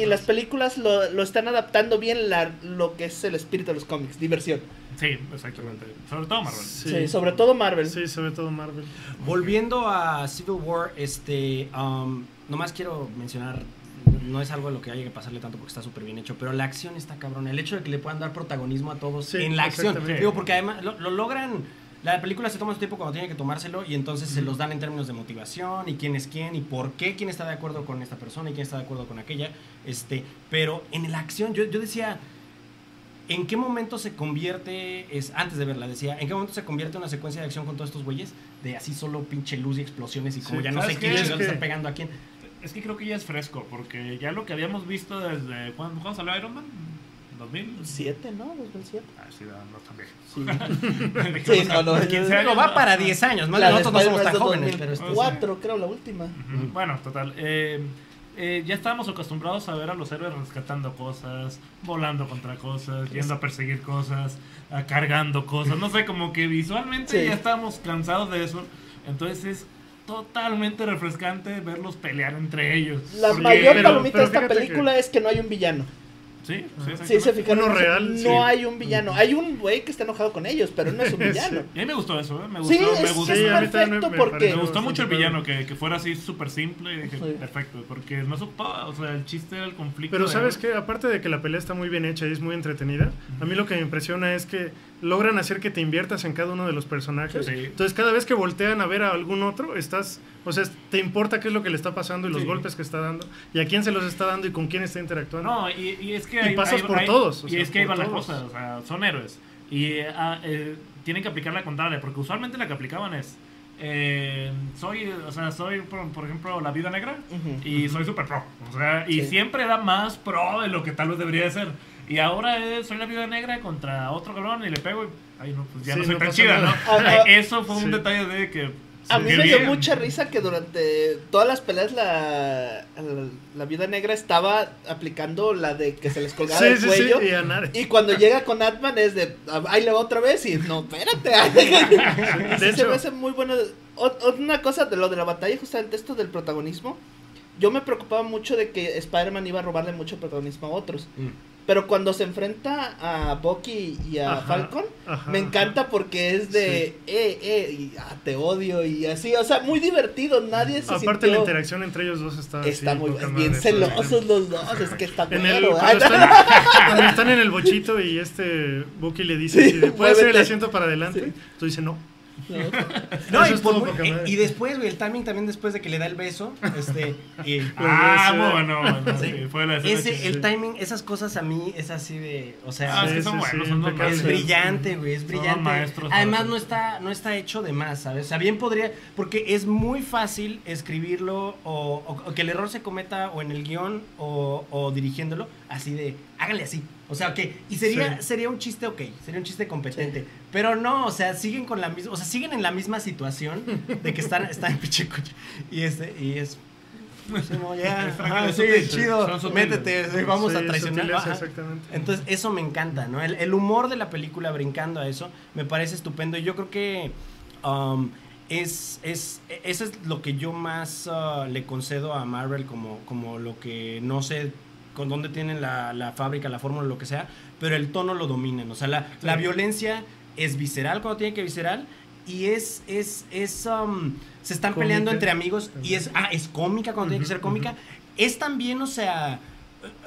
y las películas lo, lo están adaptando bien la, lo que es el espíritu de los cómics, diversión. Sí, exactamente. Sobre todo Marvel. Sí, sobre todo Marvel. Sí, sobre todo Marvel. Volviendo a Civil War, este, um, nomás quiero mencionar, no es algo de lo que haya que pasarle tanto porque está súper bien hecho, pero la acción está cabrón. El hecho de que le puedan dar protagonismo a todos Sí, en la acción. Digo, porque además lo, lo logran. La película se toma su tiempo cuando tiene que tomárselo y entonces se los dan en términos de motivación y quién es quién y por qué quién está de acuerdo con esta persona y quién está de acuerdo con aquella. Este, pero en la acción yo, yo decía, ¿En qué momento se convierte, es antes de verla decía, en qué momento se convierte una secuencia de acción con todos estos güeyes de así solo pinche luz y explosiones y como Sí, ya no sé ¿sabes quién Es que- está pegando a quién? Es que creo que ya es fresco, porque ya lo que habíamos visto desde. ¿Cuándo, ¿cuándo salió Iron Man? ¿2000? ¿Siete, no? 2007. Ah, sí, no, no tan viejo. Sí. Sí, no, no. 15 años, Digo, va ¿no? para 10 años, más nosotros no somos tan jóvenes, es pero este, 2004, creo, la última. Bueno, total. eh, eh, ya estábamos acostumbrados a ver a los héroes rescatando cosas, volando contra cosas, yendo a perseguir cosas, a cargando cosas. No sé, como que visualmente Sí. ya estábamos cansados de eso. Entonces es totalmente refrescante verlos pelear entre ellos. La Porque- mayor palomita de esta película es que no hay un villano. Sí, sí, Sí, se fijaron. Real, no sí. hay un villano. Hay un güey que está enojado con ellos, pero no es un villano. Y a mí me gustó eso, ¿eh? Me gustó, Sí, me es, gustó. es Sí, a mí también perfecto me porque Me gustó mucho el villano, que, que fuera así súper simple. y dije, Sí. perfecto, porque no se ocupaba. O sea, el chiste era el conflicto. Pero de- sabes que aparte de que la pelea está muy bien hecha y es muy entretenida, a mí lo que me impresiona es que logran hacer que te inviertas en cada uno de los personajes. Sí. Entonces cada vez que voltean a ver a algún otro, estás, o sea, te importa qué es lo que le está pasando y los Sí. golpes que está dando y a quién se los está dando y con quién está interactuando. No, y, y es que Y hay, pasas hay- por hay- todos, o y sea, es que ahí por va la todos. cosa, o sea, son héroes. Y eh, eh, tienen que aplicar la contraria, porque usualmente la que aplicaban es. eh, soy, o sea, soy, por, por ejemplo, la vida negra Ujú. y soy super pro. O sea, y Sí. siempre era más pro de lo que tal vez debería de ser. Y ahora es, soy la vida negra contra otro cabrón y le pego y. Ay, no, pues ya Sí, no soy no tan chida, nada. ¿no? Eso fue un sí. detalle de que. A mí me dio bien. mucha risa que durante todas las peleas la, la, la viuda negra estaba aplicando la de que se les colgaba sí, el sí, cuello. sí, y cuando llega con Atman es de, "Ah, ahí le va otra vez y no, espérate. De se me hace muy bueno. O- Una cosa de lo de la batalla, justamente esto del protagonismo. Yo me preocupaba mucho de que Spider-Man iba a robarle mucho protagonismo a otros. Pero cuando se enfrenta a Bucky y a Ajá, Falcon, ajá, me encanta porque es de, eh, eh, y ah, te odio y así. O sea, muy divertido. Nadie se Aparte la interacción entre ellos dos está Está así, muy bien celosos los dos. Es que está En el, cuando, ah, están, cuando están en el bochito y este Bucky le dice Sí, de, ¿puede hacer el muévete". asiento para adelante? Sí. Tú dices no. No, y, es por todo muy- poca y- madre. y después, güey, el timing también después de que le da el beso, este, y- Ah, bueno, bueno, Sí. sí, fue la escena ese, el timing, esas cosas a mí es así de, o sea, Ah, es que Sí, son sí, buenos, sí, son impecable. Es normales. brillante, güey, es brillante. maestros Además no está no está hecho de más, ¿sabes? O sea, bien podría porque es muy fácil escribirlo o, o- o que el error se cometa o en el guion o, o dirigiéndolo así de háganle así. O sea, ok, y sería Sí. sería un chiste ok, sería un chiste competente, pero no, o sea, siguen con la misma, o sea, siguen en la misma situación de que están están en pinche coche y este y es sí, no, ya, Es ajá, es sí, chido, métete, vamos a traicionar. exactamente. Entonces, eso me encanta, ¿no? El, el humor de la película brincando a eso me parece estupendo. Y yo creo que um, es, es, eso es lo que yo más uh, le concedo a Marvel como, como lo que no sé con dónde tienen la, la fábrica, la fórmula, lo que sea, pero el tono lo dominan. O sea, la, la violencia es visceral cuando tiene que visceral y es, es, es, um, se están Cómica. peleando entre amigos y es, ah, es cómica cuando tiene que ser cómica. Es también, o sea,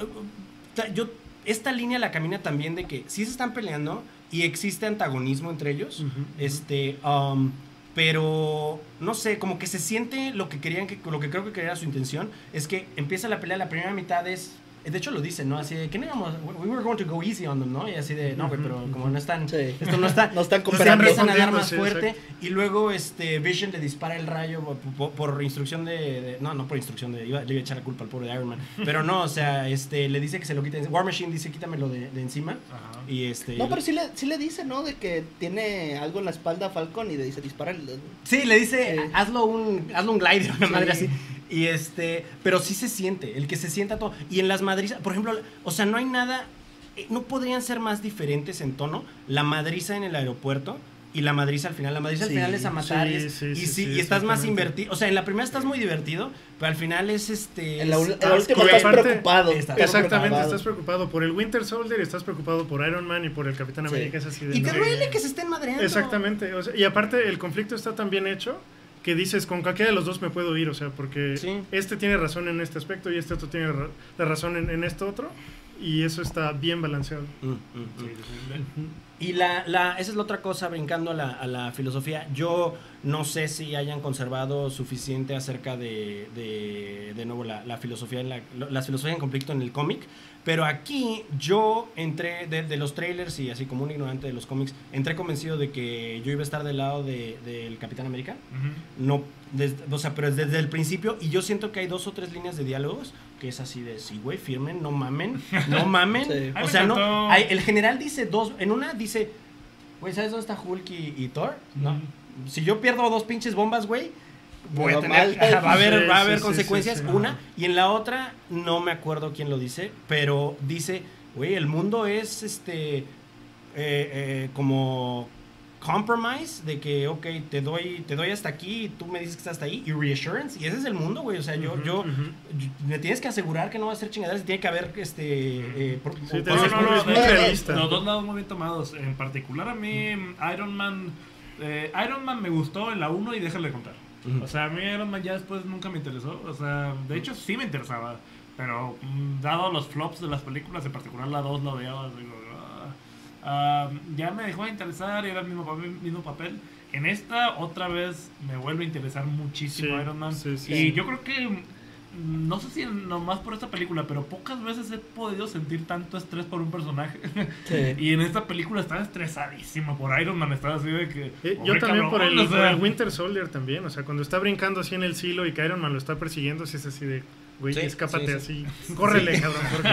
o sea, yo esta línea la camina también de que sí se están peleando y existe antagonismo entre ellos este um, pero no sé como que se siente lo que querían que lo que creo que quería su intención es que empieza la pelea la primera mitad es de hecho lo dice no así de que no íbamos we were going to go easy on them no y así de no güey pero como no están Sí. esto no está No están cooperando. empiezan a dar más sí, fuerte y luego este Vision le dispara el rayo por, por- por instrucción de, de- no no por instrucción de iba, le iba a echar la culpa al pobre Iron Man pero no o sea este le dice que se lo quite War Machine dice quítamelo de, de encima Ajá. y este No, pero sí le, sí le dice, ¿no? De que tiene algo en la espalda a Falcon y le dice, dispara. Sí, le dice, hazlo un, hazlo un glider, una Sí. madre así. Y este, pero sí se siente, el que se sienta todo. Y en las madrizas, por ejemplo, o sea, no hay nada, eh, no podrían ser más diferentes en tono. La madriza en el aeropuerto y la madriza al final. La madriza al Sí, final es a matar sí, y, es- sí, y, sí, sí, sí, y estás más exactamente. invertido. O sea, en la primera estás muy divertido, pero al final es este. En la, es- última estás preocupado. Estás Exactamente, preocupado. estás preocupado por el Winter Soldier y estás preocupado por Iron Man y por el Capitán Sí. América. Es así de Y te duele que se estén madreando. Exactamente. o sea, y aparte, el conflicto está tan bien hecho que dices, con cualquiera de los dos me puedo ir. O sea, porque Sí. este tiene razón en este aspecto y este otro tiene ra- la razón en, en este otro. Y eso está bien balanceado. Mm, mm, mm. Y la, la, esa es la otra cosa, brincando a la, a la filosofía. Yo no sé si hayan conservado suficiente acerca de, de, de nuevo, la, la filosofía, en la, la filosofía en conflicto en el cómic. Pero aquí yo entré de, de los trailers y así como un ignorante de los cómics, entré convencido de que yo iba a estar del lado de- del Capitán América. Ujú. No, desde, o sea, pero desde el principio. Y yo siento que hay dos o tres líneas de diálogos que es así de, sí, güey, firmen, no mamen, no mamen. Sí. O sea, no. hay- el general dice dos, en una dice, güey, ¿sabes dónde está Hulk y, y Thor? No. Ujú. Si yo pierdo dos pinches bombas, güey, voy a tener, ajá, va a haber, Sí, va a haber sí, consecuencias, sí, sí. una. Y en la otra, no me acuerdo quién lo dice, pero dice, güey, el mundo es este, eh, eh, como compromise de que, ok, te doy, te doy hasta aquí y tú me dices que estás hasta ahí y reassurance y ese es el mundo, güey, o sea, yo, yo, me tienes que asegurar que no va a ser chingaderas y tiene que haber, este, eh, o- No, no, no, es muy de- realista. Los dos lados muy bien tomados. En particular a mí Iron Man eh, Iron Man me gustó en la 1 y déjale de contar. O sea, a mí Iron Man ya después nunca me interesó. O sea, de hecho sí me interesaba. Pero mm, dado los flops de las películas, en particular la 2 la odiaba. Digo, ah, ya me dejó de interesar, era el mismo papel, mismo papel. En esta otra vez me vuelve a interesar muchísimo Sí, Iron Man. sí, sí, y yo creo que no sé si nomás por esta película, pero pocas veces he podido sentir tanto estrés por un personaje. Sí. y en esta película estaba estresadísimo por Iron Man, estaba así de que... Eh, "Pobre yo también por cabrón", el, o por sea, el Winter Soldier también, o sea, cuando está brincando así en el silo y que Iron Man lo está persiguiendo, sí es así de, güey, Sí, escápate sí, así, córrele, cabrón, porque,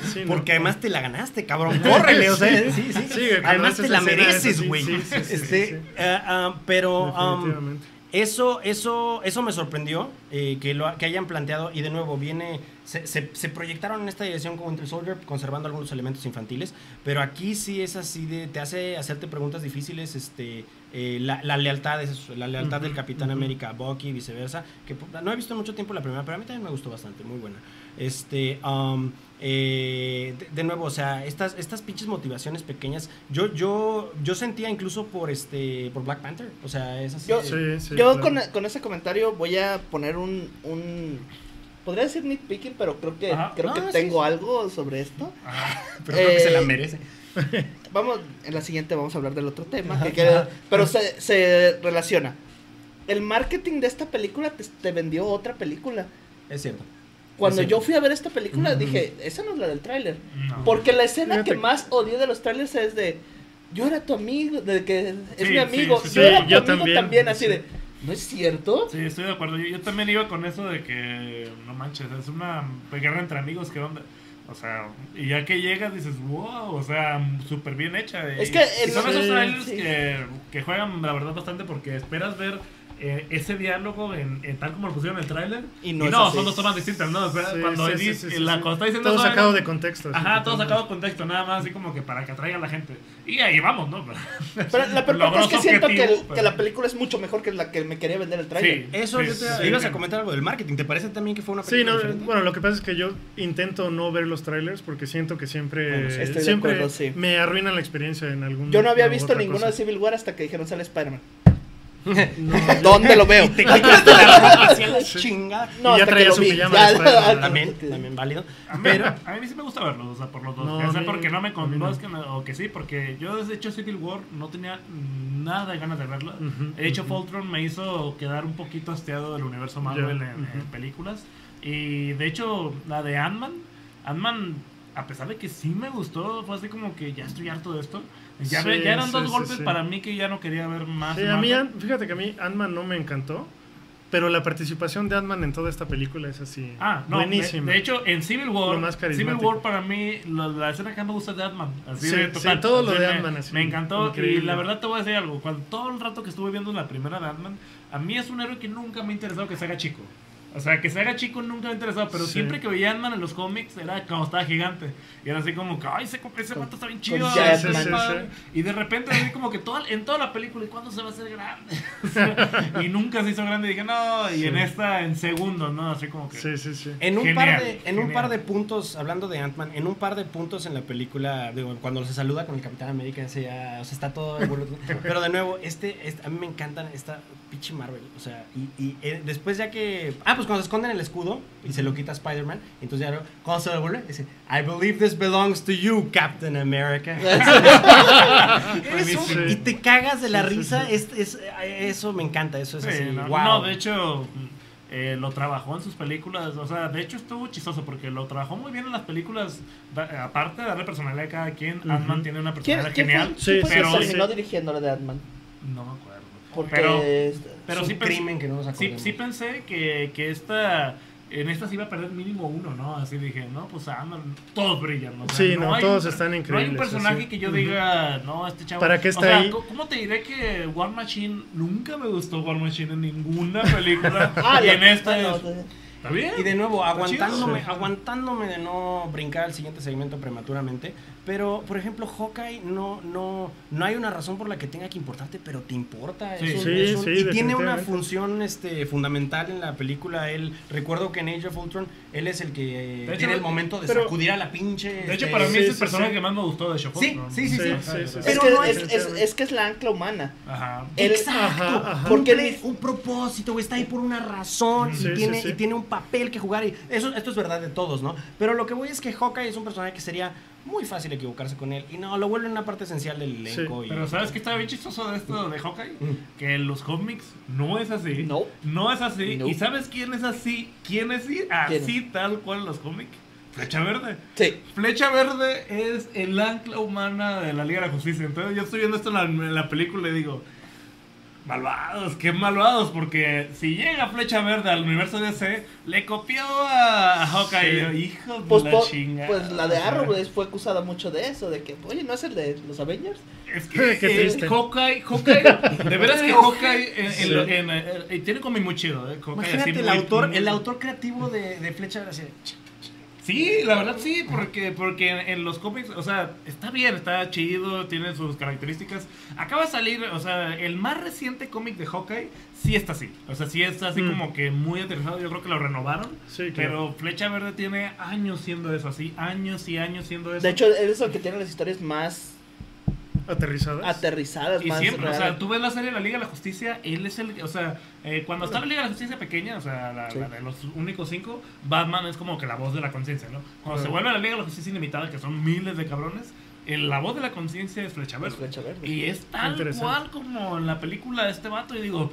sí, no. Porque además te la ganaste, cabrón. Córrele, o sea, sí, sí. Además te la mereces, güey. sí, sí, sí, Este, sí, sí. ah, pero um, Definitivamente. Eso, eso, eso me sorprendió eh, que lo que hayan planteado y de nuevo viene se, se, se proyectaron en esta dirección como Winter Soldier conservando algunos elementos infantiles, pero aquí sí es así de te hace hacerte preguntas difíciles, este, eh, la, la lealtad es la lealtad del Capitán ujú. América a Bucky y viceversa, que po- no he visto en mucho tiempo la primera, pero a mí también me gustó bastante, muy buena. Este, um, eh, de, de nuevo, o sea, estas, estas pinches motivaciones pequeñas, yo, yo, yo sentía incluso por este, por Black Panther, o sea, es así. Yo- de- Sí, sí, Yo claro. con, con ese comentario voy a poner un, un podría decir nitpicking, pero creo que Ajá. creo No, que sí, tengo sí. algo sobre esto. ah, pero creo que se la eh, merece. Vamos, en la siguiente vamos a hablar del otro tema, que queda- pero se, se relaciona. El marketing de esta película te, te vendió otra película. Es cierto. Cuando yo fui a ver esta película dije, esa no es la del tráiler. no. Porque la escena Fíjate que que- más odié de los trailers es de, yo era tu amigo, de que es Sí, mi amigo. sí, sí, yo sí, era tu yo amigo también, también, así sí. de, ¿no es cierto? Sí, estoy de acuerdo. Yo, yo también iba con eso de que, no manches, es una guerra entre amigos, ¿qué onda? O sea, y ya que llegas dices, wow, o sea, súper bien hecha. Y- Es que y son esos trailers sí. que, que juegan, la verdad, bastante porque esperas ver eh, ese diálogo en, en tal como lo pusieron en el tráiler. Y Y no no, es así. son dos tomas distintas, ¿no? O sea, Sí, cuando sí, sí, sí, sí, la sí. cuando está diciendo Todo sacado de contexto. Ajá, todo sacado de contexto, nada más así como que para que atraiga a la gente. Y ahí vamos, ¿no? Pero la Logró es que siento que, el- objetivo, que la pero- película es mucho mejor que la que me quería vender el tráiler. Sí. Eso yo te sí, ibas sí. a comentar algo del marketing. ¿Te parece también que fue una Sí, película no, diferente? bueno, lo que pasa es que yo intento no ver los trailers porque siento que siempre, Bueno, sí, estoy de siempre acuerdo, sí. me arruinan la experiencia en algún Yo no había visto ninguna de Civil War hasta que dijeron sale Spider-Man. No, ¿Dónde lo veo? Te quitaste la ropa hacia la chingada. No, Y ya traía su pijama. También, también válido. A mí, Pero, a mí sí me gusta verlos, o sea, por los dos. No, o sea, porque no me a con, mí no no. es que no- o que sí, porque yo desde hecho Civil War no tenía nada de ganas de verla. Ujú, de hecho. Voltron me hizo quedar un poquito hasteado del universo Marvel en, en películas. Y de hecho, la de Ant-Man, Ant-Man, a pesar de que sí me gustó, fue así como que ya estoy harto de esto. Ya, Sí, ve- ya eran sí, dos golpes para mí que ya no quería ver más. A mí, fíjate que a mí Ant-Man no me encantó, pero la participación de Ant-Man en toda esta película es así Ah, no, buenísima. De, de hecho, en Civil Lo War, más Civil. War para mí, la, la escena que más me gusta es de Ant-Man. Así Sí, de sí, total. todo lo Así de Ant-Man, Me encantó. increíble. Y la verdad te voy a decir algo. Cuando todo el rato que estuve viendo la primera de Ant-Man, a mí es un héroe que nunca me ha interesado que se haga chico. O sea, que se haga chico nunca me ha interesado, pero Sí. siempre que veía Ant-Man en los cómics era cuando estaba gigante. Y era así como que, ay, ese, ese vato está bien chido. con ese Jackman. padre". Sí, Y de repente, así como que toda, en toda la película, ¿y cuándo se va a hacer grande? O sea, y nunca se hizo grande. Y dije, no, y en esta, en segundos, ¿no? Así como que. Sí, sí, sí. En un, Genial, par de, en un par de puntos, hablando de Ant-Man, en un par de puntos en la película, digo, cuando se saluda con el Capitán América, ese ya, o sea, está todo... Pero de nuevo, este, este- a mí me encantan esta pinche Marvel, o sea, y, y, eh, después ya que... Ah, pues cuando se esconden el escudo y se lo quita Spider-Man, entonces ya cuando se lo devuelve, dice, I believe this belongs to you, Captain America. Sí. y te cagas de la Sí, sí, risa, sí. Es, es- eso me encanta, eso es Sí, así, no, wow. no, de hecho, eh, lo trabajó en sus películas. O sea, de hecho estuvo chistoso porque lo trabajó muy bien en las películas. da- aparte de darle personalidad a cada quien, Ujú. Ant-Man tiene una ¿Quién, personalidad quién genial. fue, Sí, quién fue pero- terminó dirigiendo la de Ant-Man? No me acuerdo. Porque Pero, pero es sí un pensé- crimen que no nos sí, sí pensé que, que esta. En esta se iba a perder mínimo uno, ¿no? Así dije, no, pues Ant-Man, todos brillan. ¿no? O sea, Sí, no, hay todos un- están No hay increíbles, un personaje así. que yo diga, no, este chavo. ¿Para qué o está sea, ahí? ¿Cómo te diré que War Machine nunca me gustó War Machine en ninguna película? Ah, y en esta es- ¿Está bien? Y de nuevo, aguantándome, aguantándome de no brincar al siguiente segmento prematuramente. Pero, por ejemplo, Hawkeye no, no, no hay una razón por la que tenga que importarte, pero te importa. Sí. es un- Sí, es un- sí, y tiene una función este, fundamental en la película. Él, recuerdo que en Age of Ultron, él es el que hecho, tiene el momento de pero- sacudir a la pinche. De hecho, este, para mí Sí, es el sí, personaje sí. que más me gustó de Shock Sí, sí, sí, sí. Sí, sí, sí. es, Pero que no es, es- es- es que es la ancla humana. Ajá. Él- Exacto, Ajá, ajá. Porque él- un propósito, güey, está ahí por una razón Sí, y, sí, tiene, sí. y tiene un papel que jugar. Y eso, esto es verdad de todos, ¿no? Pero lo que voy es que Hawkeye es un personaje que sería muy fácil equivocarse con él y no, lo vuelve una parte esencial del elenco. y- Pero ¿sabes qué está bien chistoso de esto de Hawkeye? Mm. Que en los cómics no es así. No. No es así. No. ¿Y sabes quién es así? ¿Quién es así? Así tal cual en los cómics. Flecha Verde. Sí. Flecha Verde es el ancla humana de la Liga de la Justicia. Entonces yo estoy viendo esto en la, en la película y digo, malvados, qué malvados, porque si llega Flecha Verde al universo DC, le copió a Hawkeye. Y yo, hijo de Pues, la po- chingada. pues la de o sea, Arrow es- fue acusada mucho de eso, de que, oye, ¿no es el de los Avengers? Es que Qué eh, triste. Hawkeye, Hawkeye, de veras que Hawkeye en, en- Sí. en- en- eh, tiene como muy chido, eh. Hawkeye Imagínate así el muy- autor, muy- el autor creativo de, de Flecha Verde. así de, Sí, la verdad sí, porque, porque en, en los cómics, o sea, está bien, está chido, tiene sus características. Acaba de salir, o sea, el más reciente cómic de Hawkeye sí está así. O sea, sí está así Mm. como que muy aterrizado. Yo creo que lo renovaron. Sí, claro. Pero Flecha Verde tiene años siendo eso, así, años y años siendo eso. De hecho, es el que tiene las historias más Aterrizadas. aterrizadas, Y más siempre, o sea, tú ves la serie de la Liga de la Justicia, él es el, o sea, eh, cuando está la Liga de la Justicia pequeña, o sea, la, Sí. la de los únicos cinco, Batman es como que la voz de la conciencia, ¿no? Cuando se vuelve a la Liga de la Justicia Ilimitada, que son miles de cabrones, el- la voz de la conciencia es Flecha Es Verde. Flecha Verde. Y es tal cual como en la película de este vato, y digo,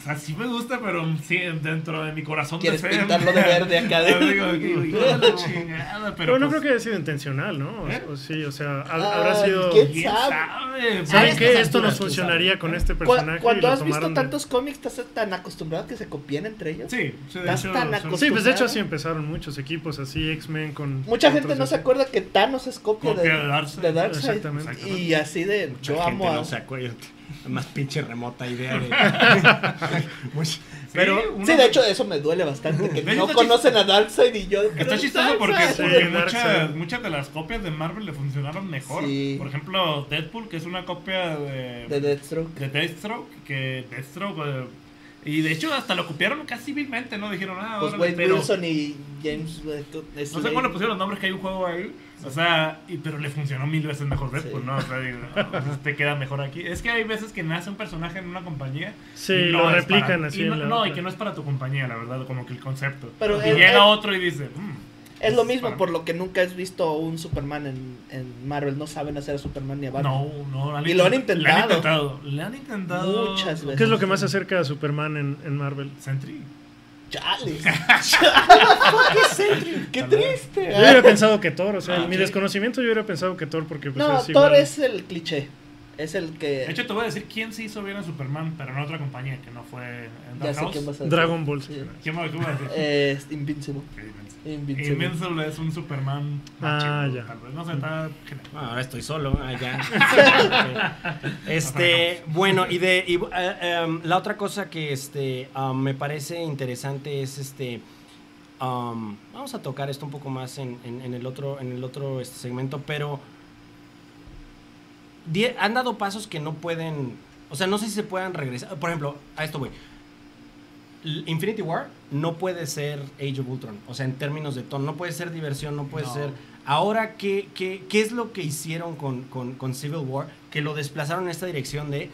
o sea, sí me gusta, pero sí, dentro de mi corazón de Quieres ser- pintarlo de verde acá de- Digo, digo, hijo de la chingada, pero, Pero no pues, creo que haya sido intencional, ¿no? O- ¿Eh? o sí, o sea, ha- Ah, habrá sido... ¿quién ¿quién sabe? ¿Saben qué? Esto nos funcionaría con este personaje. Cuando has visto de- tantos cómics, estás tan acostumbrado a que se copien entre ellos. Sí, sí, de Estás hecho, tan son- acostumbrado. Sí, pues de hecho así empezaron muchos equipos, así X-Men con... Mucha gente no así. se acuerda que Thanos es copia, Copia de, de Darkseid. de Darkseid. Exactamente. Y así de, Mucha yo gente amo a... no se acuerda. Más pinche remota idea de. Much- Pero. Sí, de hecho, eso me duele bastante, que no conocen a Darkseid y yo... Está "Pero es chistoso porque, Darkseid". porque Sí, muchas, de las copias de Marvel le funcionaron mejor. Sí. Por ejemplo, Deadpool, que es una copia de, De Deathstroke. de Deathstroke, que Deathstroke... eh, y de hecho hasta lo copiaron casi vilmente, ¿no? Dijeron, ah, Pues órale, Wade pero... Wilson y James... No sé cómo le pusieron los nombres que hay un juego ahí. O sea, y, pero le funcionó mil veces mejor Deadpool, Sí. ¿no? O sea, digo, no, pues te queda mejor aquí. Es que hay veces que nace un personaje en una compañía. Sí, y lo replican para- así y no, no, y que no es para tu compañía, la verdad, como que el concepto. Pero y el- llega el- otro y dice, "Mm, Es lo mismo, por mí". lo que nunca has visto un Superman en, en Marvel. No saben hacer a Superman ni a Batman. No, no. Y lo han Le han intentado. Le han intentado. Muchas veces. ¿Qué es lo que más se acerca a Superman en, en Marvel? Sentry. Chales. ¡Qué triste! Yo hubiera pensado que Thor, o sea, Ah, en mi desconocimiento yo hubiera pensado que Thor porque pues No, es Thor igual. es el cliché. Es el que. De hecho, te voy a decir quién se hizo bien a Superman, pero en otra compañía que no fue en ya Dark sé House. quién vas a decir. Dragon Ball. Sí. ¿Quién va a decir? Es Invincible. Invincible. Invincible es un Superman. Ah, chico, ya. Tal vez, no sé, está. Ah, ahora estoy solo. ah, ya. este, bueno, y de y, eh, em, la otra cosa que este um, me parece interesante es este um, vamos a tocar esto un poco más en, en- en el otro en el otro este, segmento, pero die- han dado pasos que no pueden, o sea, no sé si se puedan regresar. Por ejemplo, a esto voy. Infinity War no puede ser Age of Ultron. O sea, en términos de tono, no puede ser diversión, no puede No. ser. Ahora, ¿qué, qué, qué es lo que hicieron con, con, con Civil War? Que lo desplazaron en esta dirección de.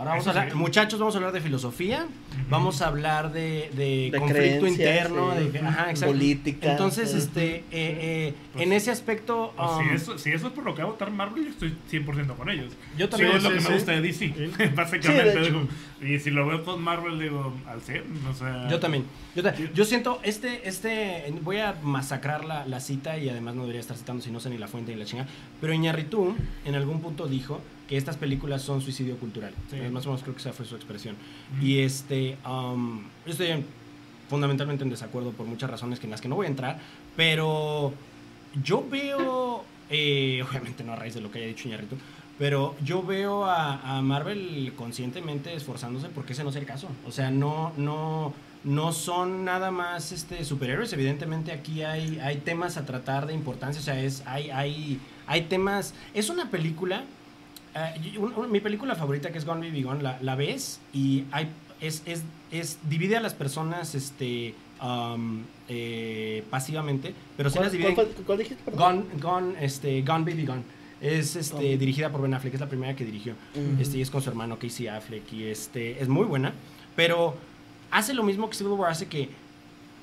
Ahora vamos a hablar, sí. muchachos, vamos a hablar de filosofía, vamos a hablar de, de De conflicto interno, sí. de, ajá. Política. Entonces, Sí. este, eh, eh, Pues en sí. ese aspecto, Pues si, um, eso, si eso es por lo que va a votar Marvel, yo estoy 100% con ellos. yo Sí, también es lo sí, que sí. me gusta de DC. Sí. Básicamente. Sí, de hecho. digo, y si lo veo con Marvel, digo, al 100. O sea, Yo también. Yo, ta- yo siento, este, este, voy a masacrar la, la cita y además no debería estar citando si no sé ni la fuente ni la chingada. Pero Iñarritu en algún punto dijo que estas películas son suicidio cultural. Sí. Eh, Más o menos creo que esa fue su expresión. Y este, um, yo estoy en- fundamentalmente en desacuerdo por muchas razones que en las que no voy a entrar, pero yo veo, eh, obviamente no a raíz de lo que haya dicho Iñarritu, pero yo veo a, a Marvel conscientemente esforzándose porque ese no es el caso. O sea, no, no, no son nada más este, superhéroes. Evidentemente aquí hay, hay temas a tratar de importancia. O sea, es, hay, hay, hay temas. Es una película. Eh, un- un- mi película favorita que es Gone Baby Gone, la, la ves y hay, es, es, es, divide a las personas este, um, eh, pasivamente, pero sí ¿Cuál, las divide cuál dijiste? Gone, Gone, este, Gone Baby Gone. Es este, dirigida por Ben Affleck, es la primera que dirigió. Este, y es con su hermano Casey Affleck y este, es muy buena. Pero hace lo mismo que Civil War, hace que.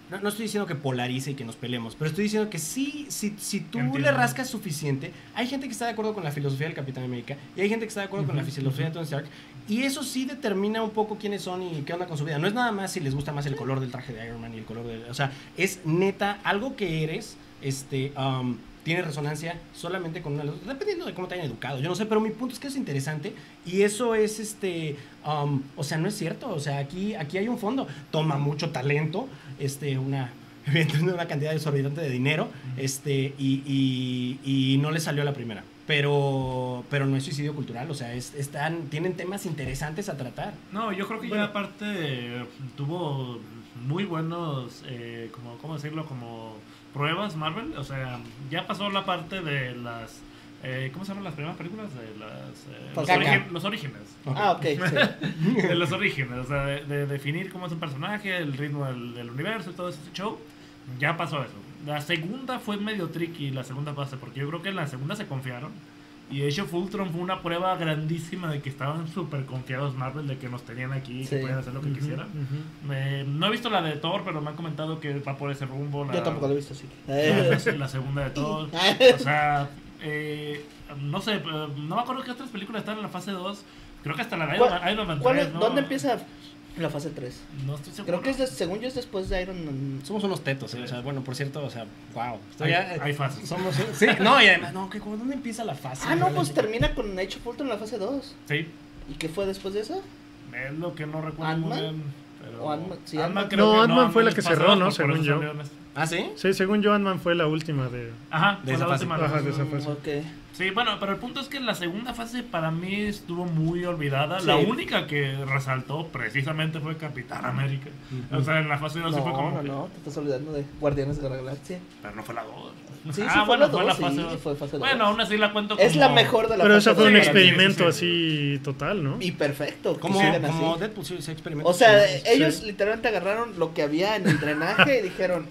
No, no estoy diciendo que polarice y que nos peleemos, pero estoy diciendo que sí, si, si tú Entiendo. le rascas suficiente, hay gente que está de acuerdo con la filosofía del Capitán América y hay gente que está de acuerdo con la filosofía de Tony Stark. Y eso sí determina un poco quiénes son y qué onda con su vida. No es nada más si les gusta más el color del traje de Iron Man y el color de... O sea, es neta, algo que eres, este, um, tiene resonancia solamente con una... Dependiendo de cómo te hayan educado. Yo no sé, pero mi punto es que es interesante y eso es, este, um, o sea, no es cierto. O sea, aquí, aquí hay un fondo. Toma mucho talento, este, una... Una cantidad desorbitante de dinero, este, y, y, y no le salió a la primera. Pero, pero no es suicidio cultural, o sea, es- están, tienen temas interesantes a tratar. No, yo creo que Bueno. ya aparte eh, tuvo muy buenos, eh, como, ¿cómo decirlo? Como pruebas Marvel. O sea, ya pasó la parte de las... eh, ¿Cómo se llaman las primeras películas? De las, eh, los, Caca. origen- los orígenes. Ah, ok. sí. de los orígenes, o sea, de, de definir cómo es un personaje, el ritmo del, del universo y todo ese show. Ya pasó eso. La segunda fue medio tricky, la segunda fase, porque yo creo que en la segunda se confiaron. Y de hecho, Fultron fue una prueba grandísima de que estaban súper confiados Marvel de que nos tenían aquí y que Sí. podían hacer lo que quisieran. Eh, no he visto la de Thor, pero me han comentado que va por ese rumbo. La, Yo tampoco lo he visto así. la, la- la segunda de Thor. O sea, eh, no sé, eh, no me acuerdo qué otras películas están en la fase 2. Creo que hasta la de Iron, ¿Cuál- Man- Iron Man ¿Cuál 3, es- ¿no? ¿Dónde empieza la fase 3? No estoy seguro. Creo que es, de- según yo, es después de Iron Man. Somos unos tetos, ¿eh? o sea, bueno, por cierto, o sea, wow. Hay, hay fases. Somos, sí, no, y además, no, ¿qué- ¿dónde empieza la fase? Ah, no, pues termina con Age of Ultron en la fase 2. Sí, ¿Y qué fue después de eso? es lo que no recuerdo muy bien. Pero... ¿O Ant-Man? Sí, Ant-Man Ant-Man. creo No, que Ant-Man fue la que cerró, ¿no? por Según yo. este- ¿Ah, sí? Sí, según yo, Ant-Man fue la última de... Ajá, De esa la fase. última. Ajá, de esa fase. ok. Sí, bueno, pero el punto es que la segunda fase para mí estuvo muy olvidada. La Sí. única que resaltó precisamente fue Capitán América. O sea, en la fase 2 sí fue No, como. no, que- no, te estás olvidando de Guardianes de la Galaxia. Pero no fue la 2. Sí, sí ah, fue bueno, la fue dos, la sí, fase 2. fue fase dos. Bueno, aún así la cuento como. Es la mejor de la Pero fase esa fue un Sí, experimento sí, sí. así total, ¿no? Y perfecto. Como, como. Deadpool, sí, se experimentó. O sea, Sí. ellos literalmente agarraron lo que había en el drenaje y dijeron,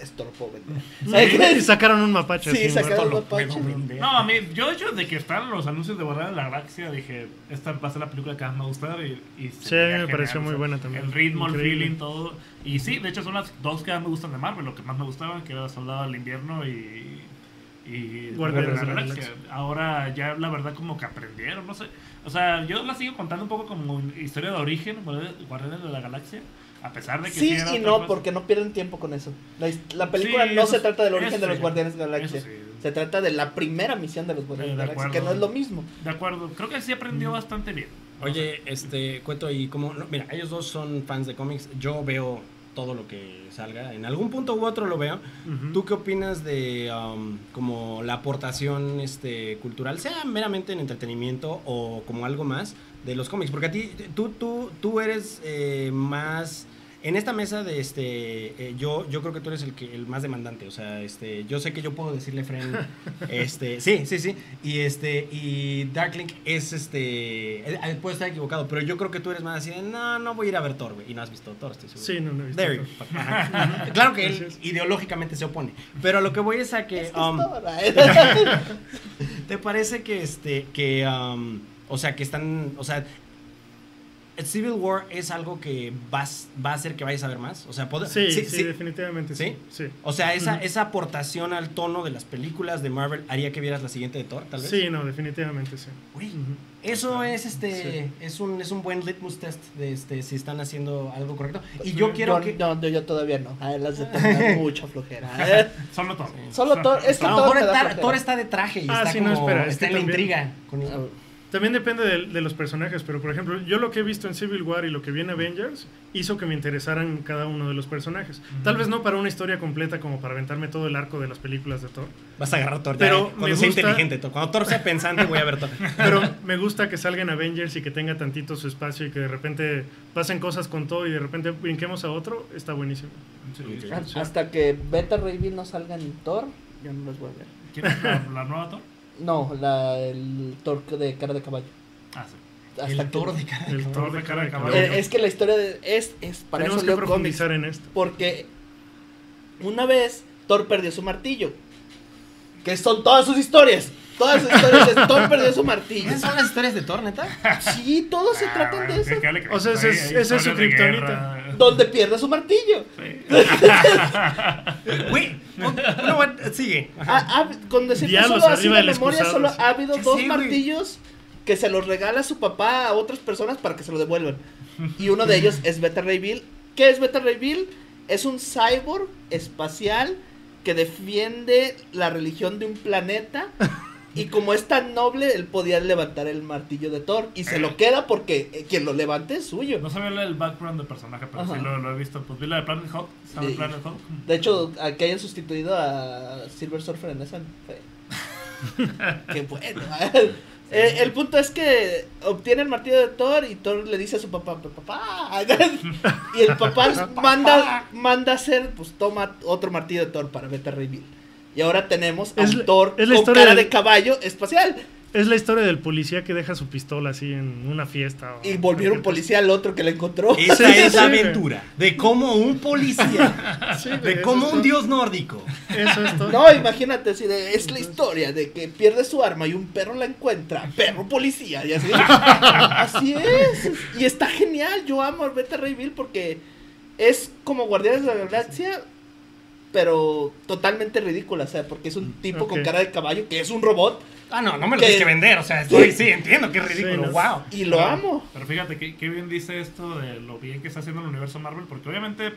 esto lo puedo vender. Sacaron un mapache Sí, así. sacaron puedo vender. No, a mí, yo de hecho de que están los anuncios de Guardianes de la Galaxia, dije, esta va a ser la película que más me va a gustar y, y Sí, a mí veía me pareció muy o sea, buena también. El ritmo, Increíble. el feeling, todo. Y sí, de hecho son las dos que más me gustan de Marvel, lo que más me gustaban, que era Soldado del Invierno y... Y Guardianes de la de la Galaxia. Ahora ya la verdad como que aprendieron, no sé. O sea, yo la sigo contando un poco como historia de origen, Guardianes de la Galaxia. A pesar de que Sí era y no, cosa. porque no pierden tiempo con eso. La, la película Sí, no eso se sí, trata del origen de los sí, Guardianes de la Galaxia. sí. Se trata de la primera misión de los Guardianes Eh, de la Galaxia, que no es lo mismo. De acuerdo, creo que sí aprendió bastante bien. Oye, este, cuento y como, no, mira, ellos dos son fans de cómics, yo veo todo lo que salga, en algún punto u otro lo veo. Ujú. ¿Tú qué opinas de um, como la aportación este, cultural, sea meramente en entretenimiento o como algo más de los cómics? Porque a ti, tú, tú, tú eres eh, más... En esta mesa de este, eh, yo, yo creo que tú eres el que el más demandante, o sea, este, yo sé que yo puedo decirle Fren, este, sí, sí, sí, y este, y Darklink es este, eh, puede estar equivocado, pero yo creo que tú eres más así de, no, no voy a ir a ver Thor, güey, y no has visto Thor, estoy seguro. Sí, no, no he visto There Thor. Claro que él ideológicamente se opone. Pero a lo que voy es a que. Um. ¿Te parece que este. que um, O sea, que están. O sea. Civil War es algo que vas, va a hacer que vayas a ver más. O sea, pod- Sí, sí, definitivamente ¿Sí? sí. Sí, O sea, esa, esa aportación al tono de las películas de Marvel haría que vieras la siguiente de Thor, tal vez. Sí, no, definitivamente sí. Uy, eso es este. Es un, es un buen litmus test de este si están haciendo algo correcto. Y yo quiero yo, que. no, yo, yo todavía no. A él las de Thor mucha flojera. ¿eh? Solo todo. Solo Thor, es que A lo Thor mejor está-. Thor de traje y Ah, está sí, no, como. espera, es está en la intriga. con- Ah, También depende de, de los personajes, pero por ejemplo, yo lo que he visto en Civil War y lo que vi en Avengers hizo que me interesaran cada uno de los personajes. Tal vez no para una historia completa como para aventarme todo el arco de las películas de Thor, Vas a agarrar Thor. Pero ya, me cuando sea gusta- inteligente. Thor. Cuando Thor sea pensante, voy a ver Thor. pero me gusta que salga en Avengers y que tenga tantito su espacio y que de repente pasen cosas con Thor y de repente brinquemos a otro, está buenísimo. Sí, sí. a- Hasta que Beta Ray Bill no salga en Thor, yo no los voy a ver. ¿Quién es la, la nueva Thor? No, la, el Thor de cara de caballo. Ah, sí. Hasta El Thor de cara de El caballo. Thor de cara de caballo. Eh, es que la historia de, es, es para Tenemos eso que cómics. profundizar en esto. Porque una vez Thor perdió su martillo. Que son todas sus historias. Todas sus historias. es Thor perdió su martillo. ¿Esas son las historias de Thor, neta? Sí, todos se Ah, tratan bueno, de eso. ¿qué- qué le O sea, ese es- ese es su de guerra. Donde pierde su martillo. Sí. Güey, no, bueno, sigue. Ajá. Ha- ha- con decirte Diablos, solo así arriba de memoria, solo ha habido Ya dos sé, güey. martillos que se los regala su papá a otras personas para que se lo devuelvan. Y uno de ellos es Beta Ray Bill. ¿Qué es Beta Ray Bill? Es un cyborg espacial que defiende la religión de un planeta. Y como es tan noble, él podía levantar el martillo de Thor. Y se lo queda porque eh, quien lo levante es suyo. No sabía el background del personaje, pero Ajá. sí lo, lo he visto. Pues vi la de Planet Hulk. ¿Sabes Sí. Planet Hulk? De hecho, a que hayan sustituido a Silver Surfer en esa. fue- Qué bueno. ¿eh? Eh, el punto es que obtiene el martillo de Thor y Thor le dice a su papá, papá. y el papá manda, manda hacer, pues toma otro martillo de Thor para Ray Bill. Y ahora tenemos a Es un la- Thor es la con historia cara del- de caballo espacial. Es la historia del policía que deja su pistola así en una fiesta. o Y volvieron policía al otro que la encontró. Esa Sí, es la sí, aventura de cómo un policía. Sí, de cómo un todo. dios nórdico. Eso es todo. No, imagínate, así de, es la historia de que pierde su arma y un perro la encuentra, perro policía, y así. así es. Y está genial, yo amo a Beta Ray Bill porque es como Guardianes de la Galaxia, pero totalmente ridícula, o sea, porque es un tipo con cara de caballo que es un robot Ah, no, no me lo Que- tienes que vender. O sea, estoy, sí, entiendo que es ridículo. Wow. y lo Pero- amo. Pero fíjate, qué, qué bien dice esto de lo bien que está haciendo el universo Marvel, porque obviamente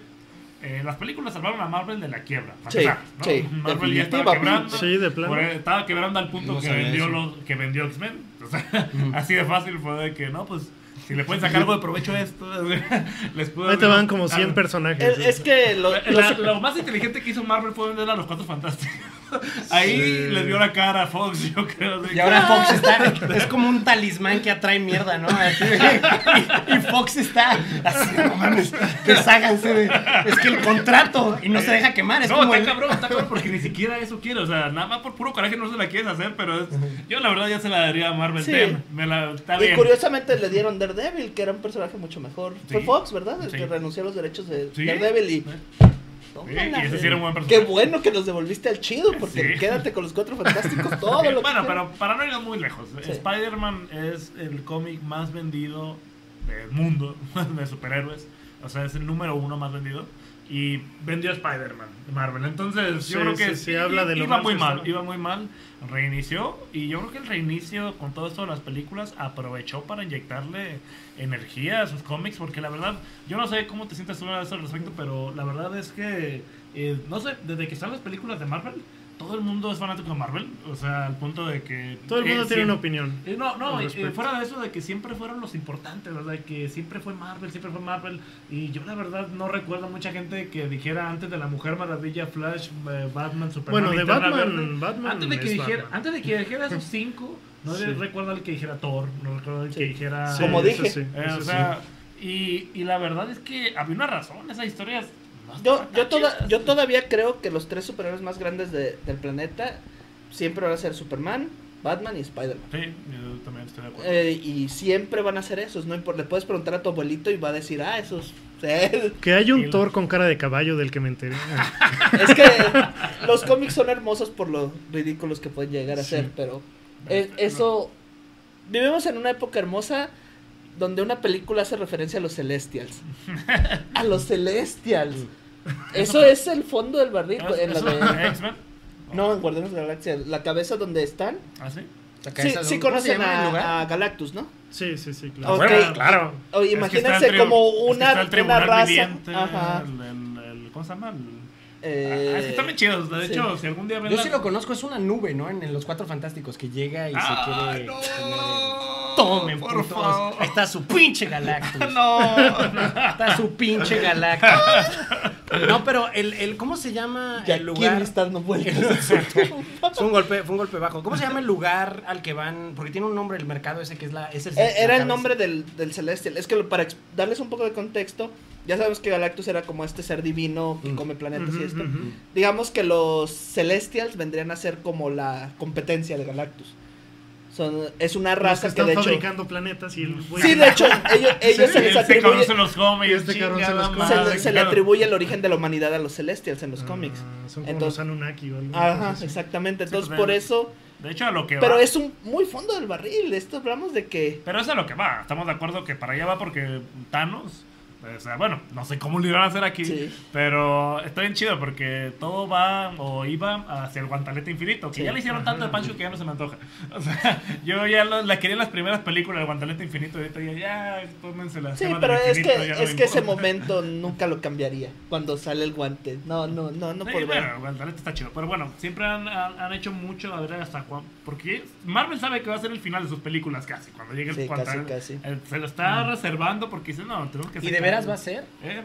eh, las películas salvaron a Marvel de la quiebra. para Sí, empezar, ¿no? sí, Marvel ya estaba quebrando. Sí, de plano. estaba quebrando al punto No que, vendió los, que vendió X-Men. O sea, así de fácil fue de que, no, pues, si le pueden sacar algo de provecho a esto, les puedo... Ahí te van como 100 Ah, personajes. Es, es que lo, la- lo más inteligente que hizo Marvel fue vender a los cuatro fantásticos. Ahí les dio la cara a Fox, yo creo. Y ahora Fox está. Es como un talismán que atrae mierda, ¿no? Así, y, y Fox está. Así, no mames. Desháganse de. Es que el contrato. Y no se deja quemar. Es no, como está el. cabrón, está cabrón, porque ni siquiera eso quiere. O sea, nada más por puro coraje no se la quieren hacer, pero es- yo la verdad ya se la daría a Marvel. Sí. Ten, me la, está y bien. curiosamente le dieron Daredevil, que era un personaje mucho mejor. Fue. Fox, ¿verdad? El Sí. que renunció a los derechos de Sí. Daredevil y... Sí, Tómala. y ese sí era un buen Qué personaje. bueno que nos devolviste al chido, porque quédate con los cuatro fantásticos, todo lo que bueno, pero para no irnos muy lejos. Spider-Man es el cómic más vendido del mundo de superhéroes. O sea, es el número uno más vendido. Y vendió a Spider-Man de Marvel. Entonces, Sí, yo creo que sí, sí, habla de lo iba mal muy mal, estaba. iba muy mal, reinició y yo creo que el reinicio con todo esto de las películas aprovechó para inyectarle energía a sus cómics porque la verdad, yo no sé cómo te sientes tú al respecto, pero la verdad es que eh, no sé, desde que están las películas de Marvel, todo el mundo es fanático de Marvel, o sea, al punto de que Todo el mundo eh, tiene sí. una opinión. Eh, No, no, al eh, fuera de eso de que siempre fueron los importantes, ¿verdad? Que siempre fue Marvel, siempre fue Marvel. Y yo la verdad no recuerdo mucha gente que dijera antes de la Mujer Maravilla, Flash, eh, Batman, Superman. Bueno, de Batman-. Batman antes de que es dijera, Batman. antes de que dijera esos cinco, no Sí. recuerdo el que dijera Thor, no recuerdo el Sí. que dijera. Sí, Como dije. Eh, o sí. sea, y, y la verdad es que había una razón, esa historia. Yo, yo, toda- todavía creo que los tres superhéroes más grandes de- del planeta siempre van a ser Superman, Batman y Spider-Man. Sí, yo también estoy de acuerdo. Eh, y siempre van a ser esos, no importa. Le puedes preguntar a tu abuelito y va a decir, ah, esos. Que hay un Thor con cara de caballo del que me enteré. Es que los cómics son hermosos por lo ridículos que pueden llegar a Sí. ser, pero eh, eso. Vivimos en una época hermosa donde una película hace referencia a los Celestials. A los Celestials. Eso es el fondo del barril. ¿Es- En la de- X-Men? no, en Guardianes de la Galaxia. La cabeza donde están. ¿Ah, sí? Sí, sí un- ¿cómo se conocen a, a Galactus, ¿no? Sí, sí, sí, claro. Bueno, claro. O Es que imagínense está el tri- como es que una, está el una tribunal raza. viviente, Ajá. el- el- el- ¿Cómo se llama? El- Eh, Ah, es que están bien chidos. De sí. hecho, si algún día ven Yo la- sí lo conozco, es una nube, ¿no? En, en los Cuatro Fantásticos que llega y ¡Ah, se quiere... no! Tomen, por putos. favor. Ahí está su pinche Galactus. No. Está su pinche Galactus. No, pero el, el ¿cómo se llama Ya el lugar? dando vueltas. Fue un golpe, fue un golpe bajo. ¿Cómo se llama el lugar al que van? Porque tiene un nombre el mercado ese que es la ese es Eh, la Era el nombre del, del Celestial. Es que lo- para darles un poco de contexto, ya sabemos que Galactus era como este ser divino que Mm. come planetas y esto. Digamos que los Celestials vendrían a ser como la competencia de Galactus. Son, es una Los que raza que, están de hecho... fabricando planetas y el güey- Sí, de hecho, ellos, ellos se les Ese atribuye, cabrón se los come y este cabrón se los come. se, le- se le claro. atribuye el origen de la humanidad a los Celestials en los Ah, cómics. Son como Entonces- los Anunnaki o algo Ajá, así. exactamente. Entonces, pues, por eso... De hecho, a lo que Pero va. es un muy fondo del barril. Esto hablamos de que... Pero es a lo que va. Estamos de acuerdo que para allá va porque Thanos. O sea, bueno, no sé cómo lo iban a hacer aquí. Sí. Pero está bien chido porque todo va o iba hacia el guantalete infinito. Que Sí. ya le hicieron tanto de Pancho que ya no se me antoja. O sea, yo ya lo- la quería en las primeras películas del guantalete infinito. Y ahorita ya, ya, tómense las Sí, pero es infinito, que, no es que ese momento nunca lo cambiaría. Cuando sale el guante. No, no, no, no Sí, por bueno, el guantelete está chido. Pero bueno, siempre han, han, han hecho mucho a ver hasta cuándo. Porque Marvel sabe que va a ser el final de sus películas casi. Cuando llegue el Sí, casi, guantelete. casi. Eh, Se lo está reservando porque dice, no, tenemos que ¿Y de sacar- veras va a ser? Eh,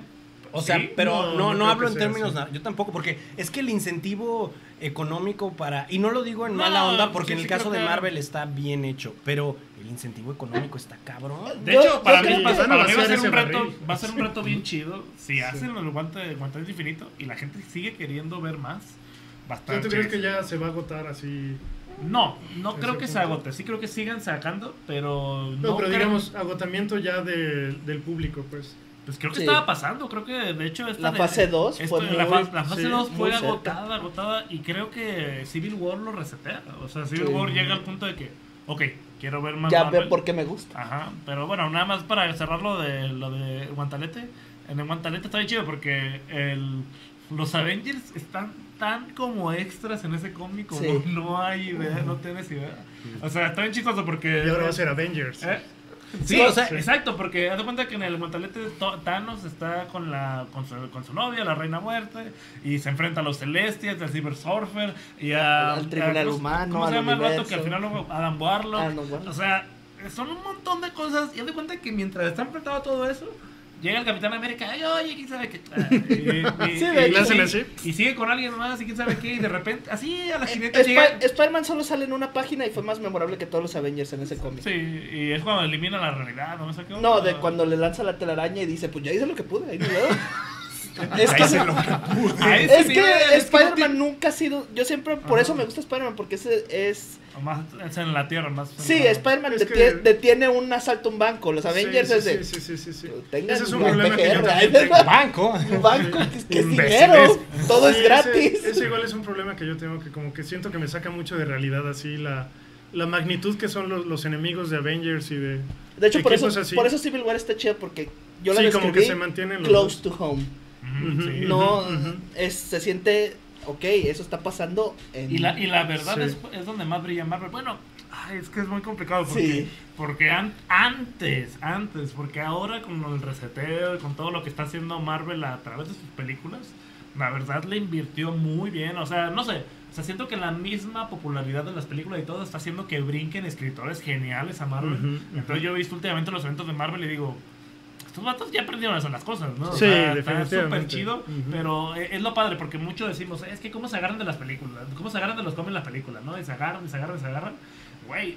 O sea, sí. pero No, no, no no, creo hablo que en términos, así. na- yo tampoco, porque es que el incentivo económico para, y no lo digo en No, mala onda, porque sí, en el sí caso de que- Marvel está bien hecho, pero el incentivo económico está cabrón. De Yo- hecho, para mí, va, para a mí va a vaciar ser un reto, barril. va a ser un reto bien chido si hacen el guante, el guantelete infinito y la gente sigue queriendo ver más. ¿Tú Bastante. te crees que ya se va a agotar así? No, no creo que se agote. Sí creo que sigan sacando, pero no, No, pero creo- digamos, agotamiento ya de- del público, pues. Pues creo que Sí. estaba pasando, creo que de hecho esta La fase dos esto- fue la, muy- fa- la fase sí, 2 muy fue agotada, agotada y creo que Civil War lo resetea. O sea, Civil Sí. War llega al punto de que, ok, quiero ver más Ya Marvel. ve por qué me gusta. Ajá, pero bueno, nada más para cerrar lo de lo de Guantalete. En el Guantalete está bien chido porque el, los Avengers están tan como extras en ese cómic como Sí. no hay idea, no tienes idea. O sea, está bien chistoso porque... Y ahora va a ser Avengers. ¿Eh? Sí, o sea- exacto, porque haz de cuenta que en el Guantalete to- Thanos está con la con su, con su novia, la Reina Muerte, y se enfrenta a los Celestials, al Cyber Surfer, y a... Al Tribunal a- ¿cómo- Humano, ¿Cómo se llama el vato que al final Warlock. Adam Warlock. O sea, son un montón de cosas, y haz de cuenta que mientras está enfrentado a todo eso... Llega el Capitán América, ay, oye, quién sabe qué. Ah, Y, y- Sí, y- y sigue- así. y sigue con alguien más, y quién sabe qué, y de repente, así a la Eh, jineta Sp- llega. Spider-Man solo sale en una página y fue más memorable que todos los Avengers en ese cómic. Sí, y es cuando elimina la realidad, ¿no? sé qué No, de cuando le lanza la telaraña y dice, pues ya hice lo que pude. ahí ni veo". es que, es que es no Spider-Man nunca ha sido. Yo siempre, por Ajá. eso me gusta Spider-Man, porque ese es. Más es en la tierra, más. Sí, Spider-Man que- detiene un asalto a un banco. Los Avengers sí, es de. sí, sí, sí, sí, sí. Tengan Ese es un problema que yo tengo. Banco. Un banco, que es, dinero. Todo Sí, es gratis. Ese, ese igual es un problema que yo tengo, que como que siento que me saca mucho de realidad así la, la magnitud que son los, los enemigos de Avengers y de... De hecho, por eso, así. por eso Civil War está chido, porque yo la sí, como que describí se mantienen los close dos. to home. No, es, se siente, ok, eso está pasando en... Y la, y la verdad Sí. es, es donde más brilla Marvel. Bueno, ay, es que es muy complicado porque, Sí. porque an- antes, antes, porque ahora con el reseteo y con todo lo que está haciendo Marvel a través de sus películas, la verdad le invirtió muy bien. O sea, no sé, o sea, siento que la misma popularidad de las películas y todo está haciendo que brinquen escritores geniales a Marvel. Entonces yo he visto últimamente los eventos de Marvel y digo, estos vatos ya aprendieron a hacer las cosas, ¿no? O Sí, sea, está súper chido, Ujú. pero eh, es lo padre, porque muchos decimos, es que cómo se agarran de las películas, cómo se agarran de los cómics las películas, ¿no? Y se agarran, y se agarran, y se agarran. Güey,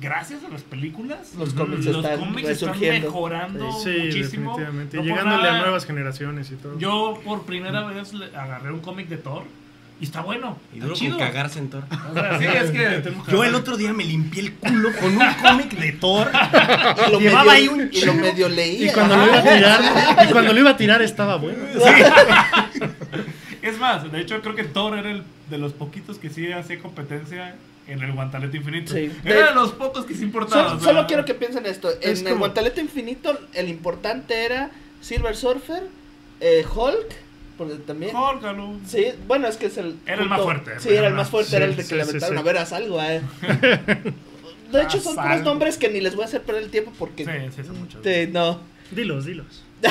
gracias a las películas, Los cómics los están cómics están mejorando Sí, muchísimo. definitivamente. No llegándole a nada, nuevas generaciones y todo. Yo por primera vez agarré un cómic de Thor y está bueno. Y duro chido. con cagarse en Thor. O sea, sí, es que Yo el otro día me limpié el culo con un cómic de Thor. Y lo Llevaba ahí medio, un y lo medio leía. Y cuando lo iba a tirar, y cuando lo iba a tirar estaba bueno. Es más, de hecho creo que Thor era el de los poquitos que sí hacía competencia en el guantelete infinito. Sí. Era De- de los pocos que se importaba. Solo, o sea, solo quiero que piensen esto. En el guantelete infinito, el importante era Silver Surfer, eh, Hulk, porque también... Jórgalo. Sí, bueno, es que es el... Era el más fuerte, Sí, era el más- fuerte, sí, era el de que sí, le aventaron. sí. A ver, haz algo, eh. De hecho, son algo. nombres que ni les voy a hacer perder el tiempo porque... Sí, sí, son muchos. te- no. Dilos, dilos.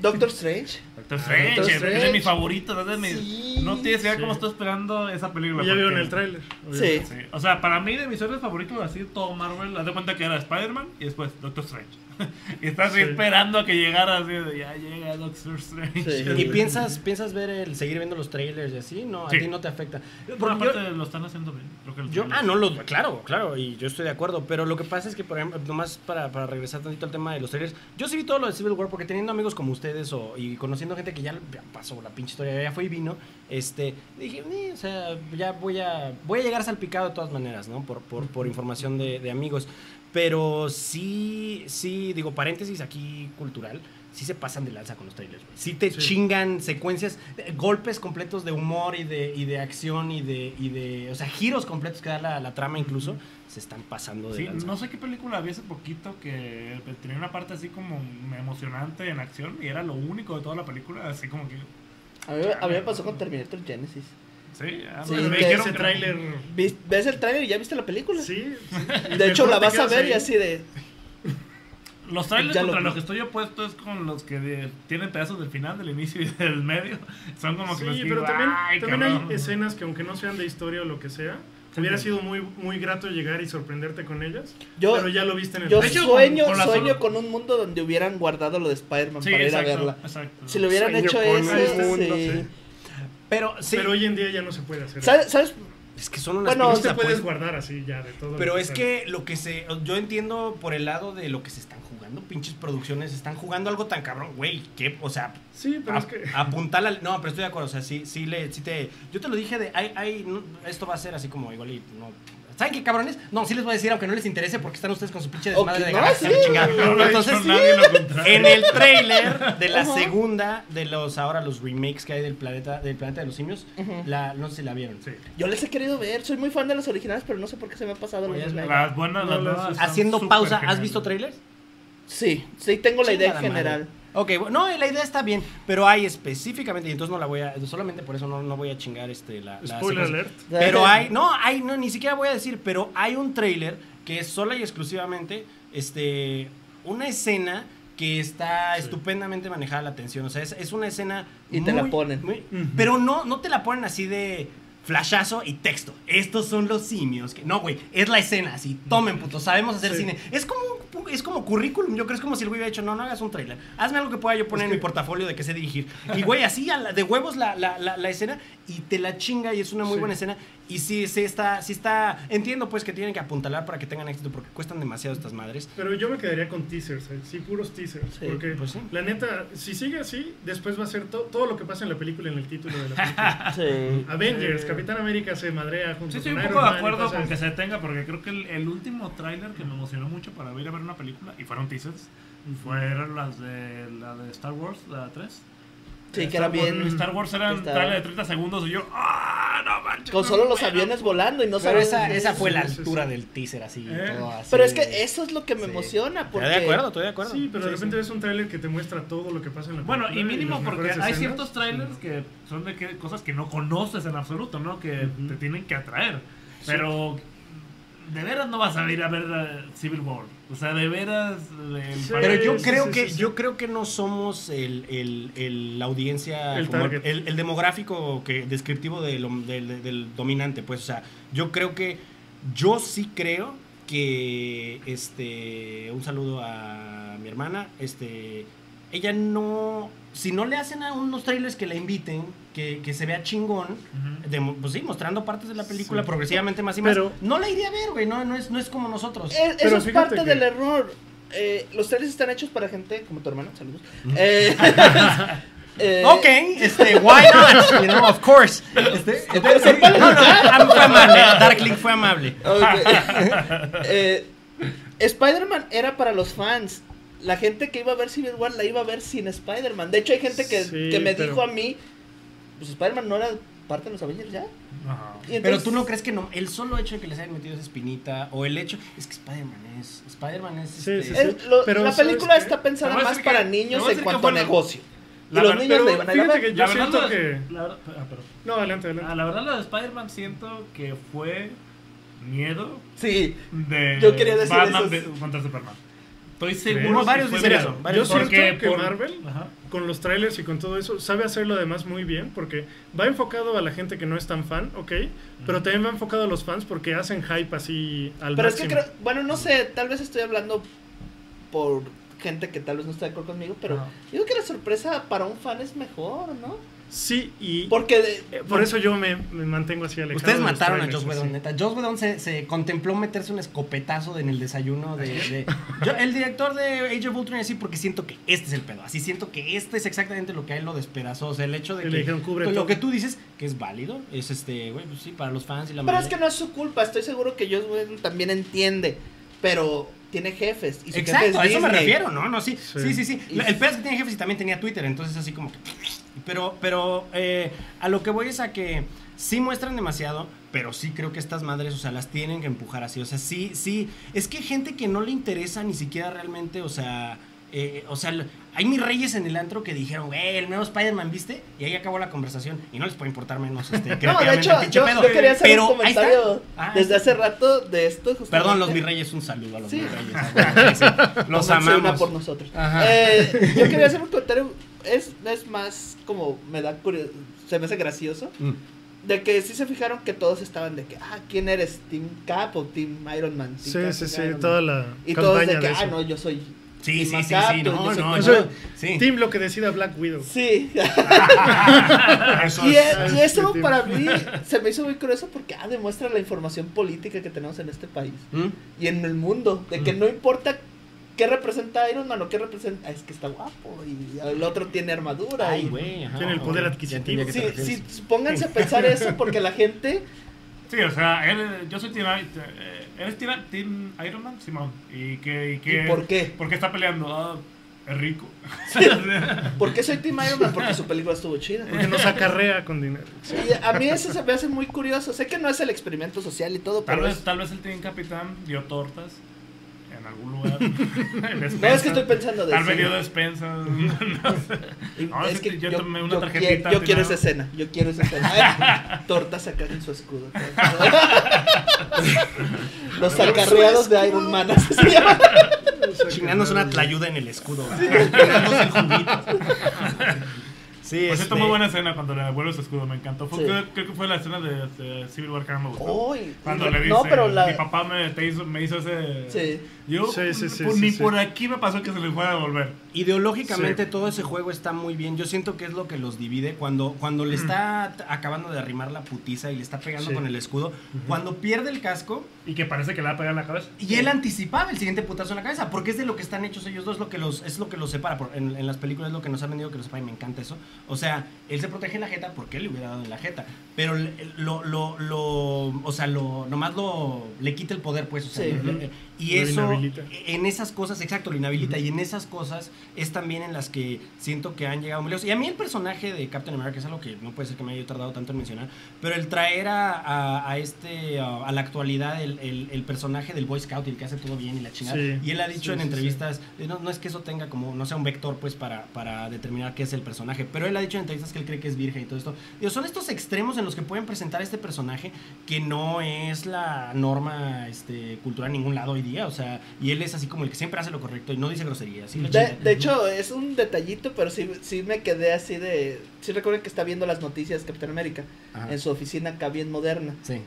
Doctor Strange. Doctor Strange, Doctor ese es Strange. mi favorito. es mi- Sí. No tienes idea Sí. cómo estoy esperando esa película. Ya vieron el tráiler. Sí. Sí, O sea, para mí de mis héroes favoritos así todo Marvel, haz de cuenta que era Spider-Man y después Doctor Strange. y estás Sí. esperando a que llegara así de ya llega Doctor Strange. Sí. ¿Y piensas, piensas ver el seguir viendo los trailers y así? No, a Sí. ti no te afecta. Por Porque yo- aparte lo están haciendo bien. Creo que Yo, ah, no, lo, claro, claro, y yo estoy de acuerdo, pero lo que pasa es que, por ejemplo, nomás para, para regresar tantito al tema de los trailers, yo sí vi todo lo de Civil War porque teniendo amigos como ustedes o, y conociendo gente que ya, ya pasó la pinche historia, ya fue y vino, este, dije, "Eh, o sea, ya voy a, voy a llegar salpicado de todas maneras, ¿no? Por, por, por información de, de amigos, pero sí, sí, digo, paréntesis aquí cultural, sí se pasan de lanza con los trailers, güey. Sí te Sí. chingan secuencias, golpes completos de humor y de, y de acción y de, y de, o sea, giros completos que da la, la trama incluso, se están pasando de Sí, lanza. no sé qué película había hace poquito que tenía una parte así como emocionante en acción y era lo único de toda la película, así como que... A mí, a mí me pasó con Terminator Genesis. Sí, Sí, me dijeron Ese tráiler. ¿Vis- ¿Ves el trailer y ya viste la película? Sí. De hecho, la vas a ver y ahí. así de... Los trailers Ya contra los que estoy opuesto es con los que de- tienen pedazos del final, del inicio y del medio. Son como que los Sí, que pero digo, también, "Ay, también cabrón". hay escenas que aunque no sean de historia o lo que sea, hubiera sido muy, muy grato llegar y sorprenderte con ellas. Yo, pero ya lo viste en el yo hecho, sueño, con- sueño con un mundo donde hubieran guardado lo de Spider-Man Sí, para ir a verla. exacto. Si lo hubieran Sueño hecho eso, un mundo, sí. sí. Pero sí, Pero hoy en día ya no se puede hacer. ¿Sabes? ¿Sabes? es que son unas Bueno, No te puedes apuestas. guardar así ya de todo. Pero es que lo que se. Yo entiendo por el lado de lo que se están jugando, pinches producciones, están jugando algo tan cabrón, güey. ¿Qué? O sea, Sí, pero a- es que. apuntar al. No, pero estoy de acuerdo. O sea, sí, sí, le, sí te. Yo te lo dije de. Hay, hay, no, esto va a ser así como igual y no. ¿Saben qué cabrones? No, sí les voy a decir, aunque no les interese, porque están ustedes con su pinche desmadre Ok, de no, sí. No ha Entonces, en el trailer de la Ajá. segunda de los ahora los remakes que hay del planeta del planeta de los simios, la, no sé si la vieron. Sí. Yo les he querido ver, soy muy fan de las originales, pero no sé por qué se me ha pasado Oye. Las buenas, las Haciendo pausa, ¿has visto trailers? Sí, sí tengo la idea Chingada madre. Ok, bueno, no, la idea está bien, pero hay específicamente, y entonces no la voy a, solamente por eso no, no voy a chingar este, la, Spoiler alert. Pero hay, no, hay, no, ni siquiera voy a decir, pero hay un trailer que es sola y exclusivamente, este, una escena que está estupendamente manejada la atención, o sea, es, es una escena Y te la ponen. muy- pero no, no te la ponen así de flashazo y texto. Estos son los simios. Que, no, güey, es la escena así. Tomen, puto, sabemos hacer Sí. cine. Es como, un- es como currículum. Yo creo que es como si el güey hubiera dicho, no, no hagas un trailer. Hazme algo que pueda yo poner Es en que- mi portafolio de que sé dirigir. Y, güey, así a la- de huevos la, la, la, la escena y te la chinga y es una muy Sí. buena escena. Y sí, sí está, sí está, entiendo pues que tienen que apuntalar para que tengan éxito porque cuestan demasiado estas madres. Pero yo me quedaría con teasers, eh, sí, puros teasers. Sí, porque pues sí. la neta, si sigue así, después va a ser to- todo lo que pasa en la película en el título de la película. Sí. Avengers, Capitán América se madrea junto Sí, estoy un Iron poco de Man acuerdo con que se detenga porque creo que el, el último tráiler que me emocionó mucho para ir a ver una película y fueron teasers fueron las de la de Star Wars, la 3. Sí, que Star era Wars- bien. Star Wars eran Está- tráiler de 30 segundos y yo ¡ah! no manches. Con no solo los puedo". aviones volando y no sabes. esa, esa fue la Sí, sí, altura sí. del teaser, así, Eh. todo así. Pero es que eso es lo que me Sí. emociona. Porque Estoy de acuerdo, estoy de acuerdo. Sí, pero de repente sí. ves un tráiler que te muestra todo lo que pasa en la Bueno, y mínimo porque hay ciertos trailers que son de que, cosas que no conoces en absoluto, ¿no? Que te tienen que atraer. Pero de veras no vas a ir a ver eh, Civil War. O sea, de veras. el Sí. Pero yo Sí, creo sí, que sí, sí. yo creo que no somos el, el- el- la audiencia El como target. el, el demográfico que descriptivo de lo- del, del- del dominante pues o sea yo creo que yo sí creo que este un saludo a mi hermana este ella no si no le hacen a unos trailers que la inviten que, que se vea chingón de, pues sí mostrando partes de la película Sí. progresivamente más y más Pero- no la iría a ver güey no, no es no es como nosotros Pero eso es parte que- del error. Eh, los trailers están hechos para gente como tu hermano, saludos. Eh, eh, Ok, este, why not? You know, of course. Este, puede no, no, ah, fue amable. Darkling fue amable. ok. Eh, Spider-Man era para los fans. La gente que iba a ver Civil War la iba a ver sin Spider-Man. De hecho, hay gente que, Sí, que me pero- dijo a mí: Pues Spider-Man no era parte de los Avengers ya. Ajá. Y Pero entonces- tú no crees que no, el solo hecho de que les hayan metido esa espinita o el hecho es que Spider-Man es, Spider-Man es, Sí, este, sí, sí. Es- lo- Pero, la ¿sabes película está pensada a más para que- niños a en cuanto a fue la- negocio. Y la los niños pero le iban a fíjate que- Yo siento la- que- La, verdad- ah. No, adelante, adelante. Ah, la verdad, la de Spider-Man siento que fue miedo Sí, de Yo quería decir Batman eso. de- contra Superman. Estoy seguro. Varios dicen eso, Yo siento que por- Marvel, Ajá. con los trailers y con todo eso, sabe hacerlo además muy bien porque va enfocado a la gente que no es tan fan, ok, pero también va enfocado a los fans porque hacen hype así al pero es que creo, bueno, no sé, tal vez estoy hablando por gente que tal vez no está de acuerdo conmigo, pero Ajá. yo creo que la sorpresa para un fan es mejor, ¿no? Sí, y Porque de- eh, por eso yo me, me mantengo así alejado. Ustedes mataron a Joss Whedon, neta. Joss Whedon se, se contempló meterse un escopetazo en el desayuno de... de- Yo- el director de Age of Ultron así porque siento que este es el pedo. Así siento que este es exactamente lo que a él lo despedazó. O sea, el hecho de que... le dijeron, "Cubre lo todo". que tú dices, que es válido, es este, güey, pues sí, para los fans y la pero es que no es su culpa, estoy seguro que Joss Whedon también entiende, pero tiene jefes y su jefe Exacto, es a eso me refiero, ¿no? No, sí, sí, Sí. sí, sí. El pedo es que tiene jefes y también tenía Twitter, entonces así como que... Pero, pero eh, a lo que voy es a que sí muestran demasiado, pero sí creo que estas madres, o sea, las tienen que empujar así. O sea, sí, sí. Es que hay gente que no le interesa ni siquiera realmente, o sea... eh, o sea, hay mis reyes en el antro que dijeron, güey, el nuevo Spider-Man, ¿viste? Y ahí acabó la conversación. Y no les puede importar menos este, No, de hecho, yo, pedo. yo quería hacer Pero un comentario Ah, desde hace rato de esto. justamente. Perdón, los mis reyes, un saludo a los Sí. mis reyes. ah. Los amamos. por nosotros. Ajá. Eh, yo quería hacer un comentario, es, es más como me da curiosidad, se me hace gracioso, Mm. de que sí se fijaron que todos estaban de que, ah, ¿quién eres? ¿Team Cap o Team Iron Man? Team Sí, Cap, sí, sí, Iron Man. toda la Y todos campaña de que, de ah, no, yo soy... Sí, sí, sí, sí, no, no, sí. Team lo que decida Black Widow. Sí. Y, es- y eso para mí se me hizo muy curioso porque ah, demuestra la información política que tenemos en este país ¿Mm? y en el mundo, de que Mm. no importa qué representa Iron Man o qué representa, es que está guapo y el otro tiene armadura. Ay, y- güey. ajá, Tiene el poder adquisitivo. qué Sí, sí, pónganse a pensar eso porque la gente Sí, o sea, él, yo soy Team, eh, ¿eres team, team Iron Man? Simón. ¿Y, que, y, que, ¿Y por qué? Porque está peleando. Ah, es rico. ¿Por qué soy Team Iron Man? Porque su película estuvo chida. Porque nos acarrea con dinero. Y a mí eso se me hace muy curioso. Sé que no es el experimento social y todo, Tal pero vez, es- tal vez el Team Capitán dio tortas algún lugar. No, es que estoy pensando de Tal dio despensas. no sé. y No, es que yo, yo tomé una yo tarjetita quiero, yo esa escena. Yo quiero esa escena. Tortas acá en su escudo. Los acarreados de Iron Man. así se llama. Chingándose una tlayuda en el escudo. el juguito. Sí, Pues este, esta muy buena escena cuando le devuelve su escudo, me encantó. Fue, Sí. creo, creo que fue la escena de, de Civil War que más me gustó. Uy, Cuando le dice, no, pero la. mi papá me, te hizo, me hizo ese... Sí. Yo, Sí, sí, sí, por- sí, ni sí. por aquí me pasó que se le fuera a devolver. Ideológicamente Sí. todo ese juego está muy bien. Yo siento que es lo que los divide. Cuando, cuando le está acabando de arrimar la putiza y le está pegando Sí. con el escudo, cuando pierde el casco, Y que parece que le va a pegar en la cabeza. y él anticipaba el siguiente putazo en la cabeza, porque es de lo que están hechos ellos dos, lo que los, es lo que los separa. Por- en, en las películas es lo que nos han vendido que los separa y me encanta eso. O sea, él se protege en la jeta porque él le hubiera dado en la jeta. Pero lo, lo, lo, o sea, lo, nomás lo, le quita el poder, pues. O sea, Sí. le- le- y Lo eso, inhabilita. en esas cosas, exacto, lo inhabilita. Y en esas cosas es también en las que siento que han llegado muy lejos. Y a mí el personaje de Captain America es algo que no puede ser que me haya tardado tanto en mencionar. Pero el traer a, a, a este, a, a la actualidad, el, el, el personaje del Boy Scout y el que hace todo bien y la chingada. Sí. Y él ha dicho Sí, en sí, entrevistas, eh, no, no es que eso tenga como, no sea un vector pues para, para determinar qué es el personaje, pero él ha dicho en entrevistas que él cree que es virgen y todo esto. Digo, son estos extremos en los que pueden presentar este personaje que no es la norma este, cultural en ningún lado hoy día, o sea, y él es así como el que siempre hace lo correcto y no dice groserías. De, hecho, es un detallito, pero sí, sí me quedé así de... Sí recuerden que está viendo las noticias Capitán América Ajá. en su oficina acá bien moderna. Sí.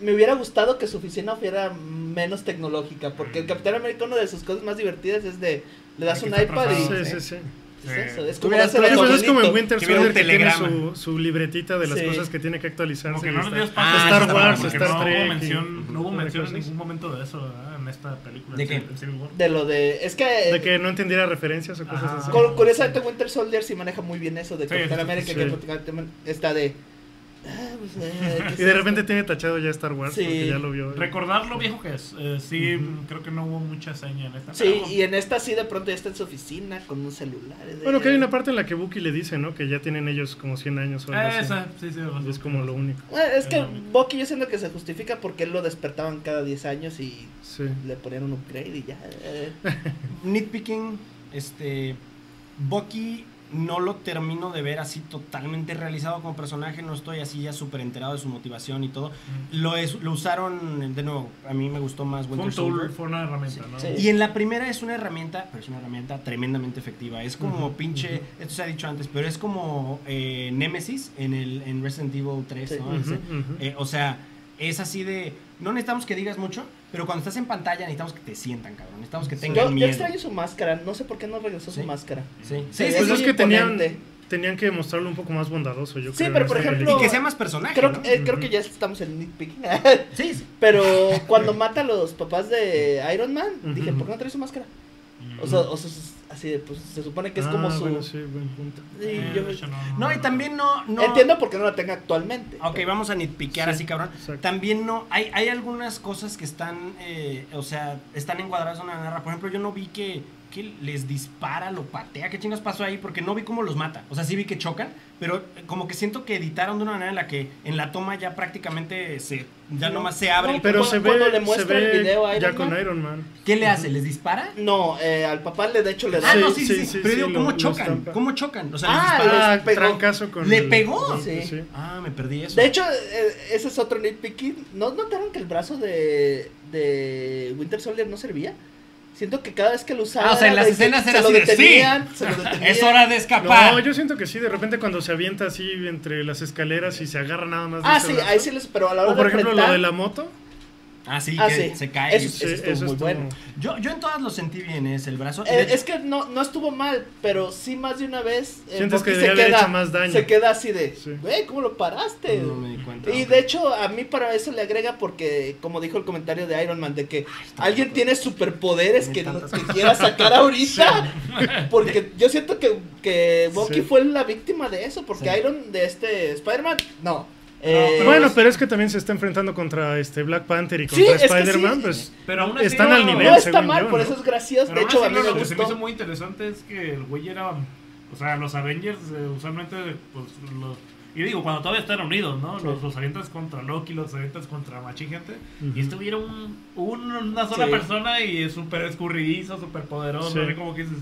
Me hubiera gustado que su oficina fuera menos tecnológica, porque el Capitán América una de sus cosas más divertidas es de... Le das un iPad y... Sí, sí, sí. Es eso, es como hubieras- dárselo tú a tu es como en. Winter Soldier que tiene su, su libretita de las Sí. cosas que tiene que actualizarse. Como que no está- Ah, espacio Star Wars, Star no Trek. hubo y- mención, no hubo mención en ningún momento de eso ¿verdad? Esta película. ¿De qué? Civil- War. De lo de... Es que... De que no entendiera referencias o cosas Ajá. así. Cu- Curiosamente Winter Soldier sí maneja muy bien eso de Sí, Capitán América, sí. que prácticamente está de... ah, pues, eh, ¿qué es Y de repente tiene tachado ya Star Wars Sí. porque ya lo vio. Recordar lo viejo que es. Eh, sí, creo que no hubo mucha seña en esta. Sí, pero- y en esta sí de pronto ya está en su oficina con un celular. Bueno, que hay una parte en la que Bucky le dice, ¿no? Que ya tienen ellos como 100 años o algo Eh, así. esa, sí, sí. Y es como lo único. Bueno, es que Bucky yo siento que se justifica porque él lo despertaban cada 10 años y Sí. le ponían un upgrade y ya. eh. Nitpicking, este. Bucky no lo termino de ver así totalmente realizado como personaje, no estoy así ya súper enterado de su motivación y todo. Mm. Lo, es, lo usaron, de nuevo, a mí me gustó más Fue un Winter Soldier. fue una herramienta, ¿no? Sí. Y en la primera es una herramienta, pero es una herramienta tremendamente efectiva. Es como pinche, esto se ha dicho antes, pero es como eh, Nemesis en, el, en Resident Evil 3, Sí. ¿no? Ujú, Ese, ujú. eh, o sea, es así de, no necesitamos que digas mucho, pero cuando estás en pantalla necesitamos que te sientan, cabrón. Necesitamos que tengan Yo, yo miedo. extraño su máscara, no sé por qué no regresó Sí. su máscara. Sí, Sí, sí, es sí, Pues muy es que tenían, tenían que mostrarlo un poco más bondadoso, yo Sí, creo. pero en por esta ejemplo- Y que sea más personaje, Creo, eh, creo que ya estamos en nitpicking. Sí, sí. Pero cuando mata a los papás de Iron Man, dije, ¿por qué no trae su máscara? O sea, o sea, así de, pues se supone que es Ah, como su... bueno, sí, buen punto. Sí, Eh, yo- No, y también no... no Entiendo por qué no la tenga actualmente. Ok, vamos a nitpiquear Sí, así, cabrón. exacto. También no, hay, hay algunas cosas que están, eh, o sea, están encuadradas en una narra. Por ejemplo, yo no vi que, que les dispara, lo patea. ¿Qué chingas pasó ahí? Porque no vi cómo los mata. O sea, sí vi que chocan, pero eh, como que siento que editaron de una manera en la que en la toma ya prácticamente se, ya No, nomás se abre. no, el- Pero Cuando- se ve, cuando le se muestra ve el video a ya Iron con Man. Iron Man. ¿Qué le hace? ¿Les dispara? No, eh, al papá le de hecho le da... Ah, no, sí, sí, sí, sí. pero sí, digo, ¿cómo lo chocan? ¿Cómo chocan? O sea, Ah, les dispara. Ah, trancazo con ¿Le el- pegó? Sí. sí. Ah, me perdí eso. De hecho, eh, ese es otro nitpicking. ¿No notaron que el brazo de, de Winter Soldier no servía? Siento que cada vez que lo usaba... Ah, o sea, en las de escenas se era lo así de, detenían, se lo detenían. es hora de escapar. No, yo siento que sí, de repente cuando se avienta así entre las escaleras y se agarra nada más de Ah, sí, brazo. ahí sí les... Pero a la hora O por de ejemplo enfrentar- lo de la moto. Ah, sí, Ah, que sí. se cae. Eso Sí, estuvo muy estuvo- bueno. Yo, yo en todas lo sentí bien, es el brazo. Eh, hecho- es que no, no estuvo mal, pero sí más de una vez. eh, Sientes que debería haber hecho más daño. Se queda así de, Sí. güey, ¿cómo lo paraste? No me di cuenta. Y ok. de hecho, a mí para eso le agrega porque, como dijo el comentario de Iron Man, de que alguien tiene superpoderes que, no- que quiera sacar ahorita. Porque yo siento que, que Bucky Sí. fue la víctima de eso, porque Sí. Iron de este Spider-Man, no. Eh, Bueno, pero es que también se está enfrentando contra este Black Panther y Sí, contra es que Spider-Man, sí. pues Pero aún así están no- al nivel. no está según mal, yo, por ¿no? eso es gracioso. Pero de hecho, a mí lo me que se me hizo muy interesante es que el güey era. O sea, los Avengers eh, usualmente. Pues, los, y digo, cuando todavía están unidos, ¿no? Los, los avientas contra Loki, los avientas contra Machi Gente. Ujú. Y este era un, un- una sola Sí. persona y es súper escurridizo, súper poderoso. Sí. como que dices.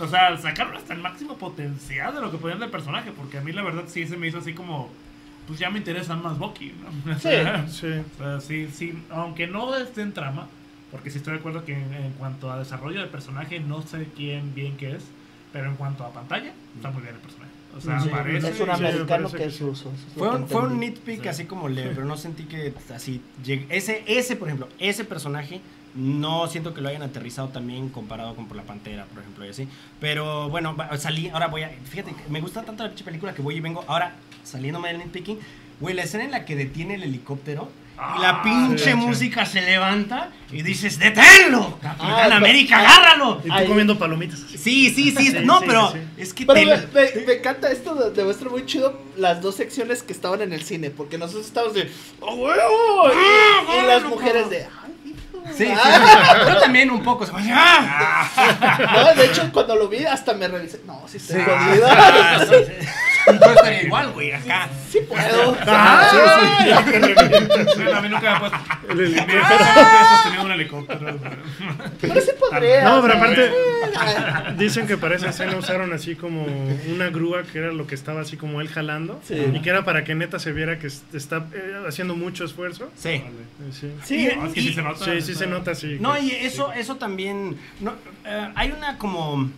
O sea, sacaron hasta el máximo potencial de lo que podían del personaje. Porque a mí la verdad sí se me hizo así como. Pues ya me interesa más Bucky, ¿no? Sí. Sí. O sea, sí, sí, aunque no esté en trama, porque sí estoy de acuerdo que en, en cuanto a desarrollo de personaje no sé quién bien qué es, pero en cuanto a pantalla, está muy bien el personaje. O sea, Sí, aparece... Es un Sí, me americano parece que que es sí. ruso. Fue que un, fue un nitpick Sí. así como leve, pero no sentí que así llegue. Ese, ese, por ejemplo, ese personaje no siento que lo hayan aterrizado también comparado con por la Pantera, por ejemplo, y así. Pero bueno, salí, ahora voy a. Fíjate, que me gusta tanto la pinche película que voy y vengo. Ahora, saliéndome del nitpicking, güey, la escena en la que detiene el helicóptero y la Ah, pinche sí, música se levanta y dices, ¡deténlo! Capitán Ah, América, ah, agárralo. Y tú Ay. comiendo palomitas. así. Sí, sí, sí, Sí, no, sí, pero sí. es que Pero te- me, me- me encanta esto, de- demuestra muy chido las dos secciones que estaban en el cine, porque nosotros estábamos de ¡Oh, huevo! Y, y las mujeres de ¡Ay! Sí, sí, Ah. sí. Yo también un poco. se me hace, ¡ah! No, de hecho, cuando lo vi, hasta me revisé. No, sí estoy jodido. Ah. Yo estaría igual, güey, acá. Sí puedo. Ah, sí, sí, a mí nunca me ha puesto. Sostenido un helicóptero. Pero sí podría. No, pero aparte dicen que para esa escena usaron así como una grúa que era lo que estaba así como él jalando Sí. y que era para que neta se viera que est- está eh, haciendo mucho esfuerzo. Sí. Eh, Sí, Sí, No, es que sí se nota. sí, sí se nota sí. No, y eso, eso también. No, eh, hay una como.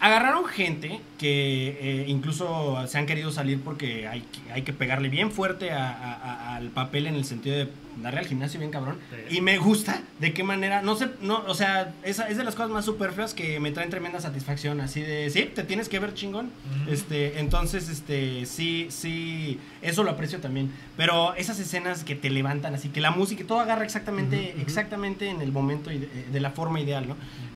Agarraron gente que eh, incluso se han querido salir porque hay, que- hay que pegarle bien fuerte a- a- a- al papel en el sentido de darle al gimnasio bien cabrón. Sí. Y me gusta de qué manera, no sé, no, o sea, esa es de las cosas más superfluas que me traen tremenda satisfacción, así de, sí, te tienes que ver chingón. Este, entonces, este, sí, sí, eso lo aprecio también. Pero esas escenas que te levantan, así que la música, todo agarra exactamente, exactamente en el momento ide- de, la forma ideal, ¿no?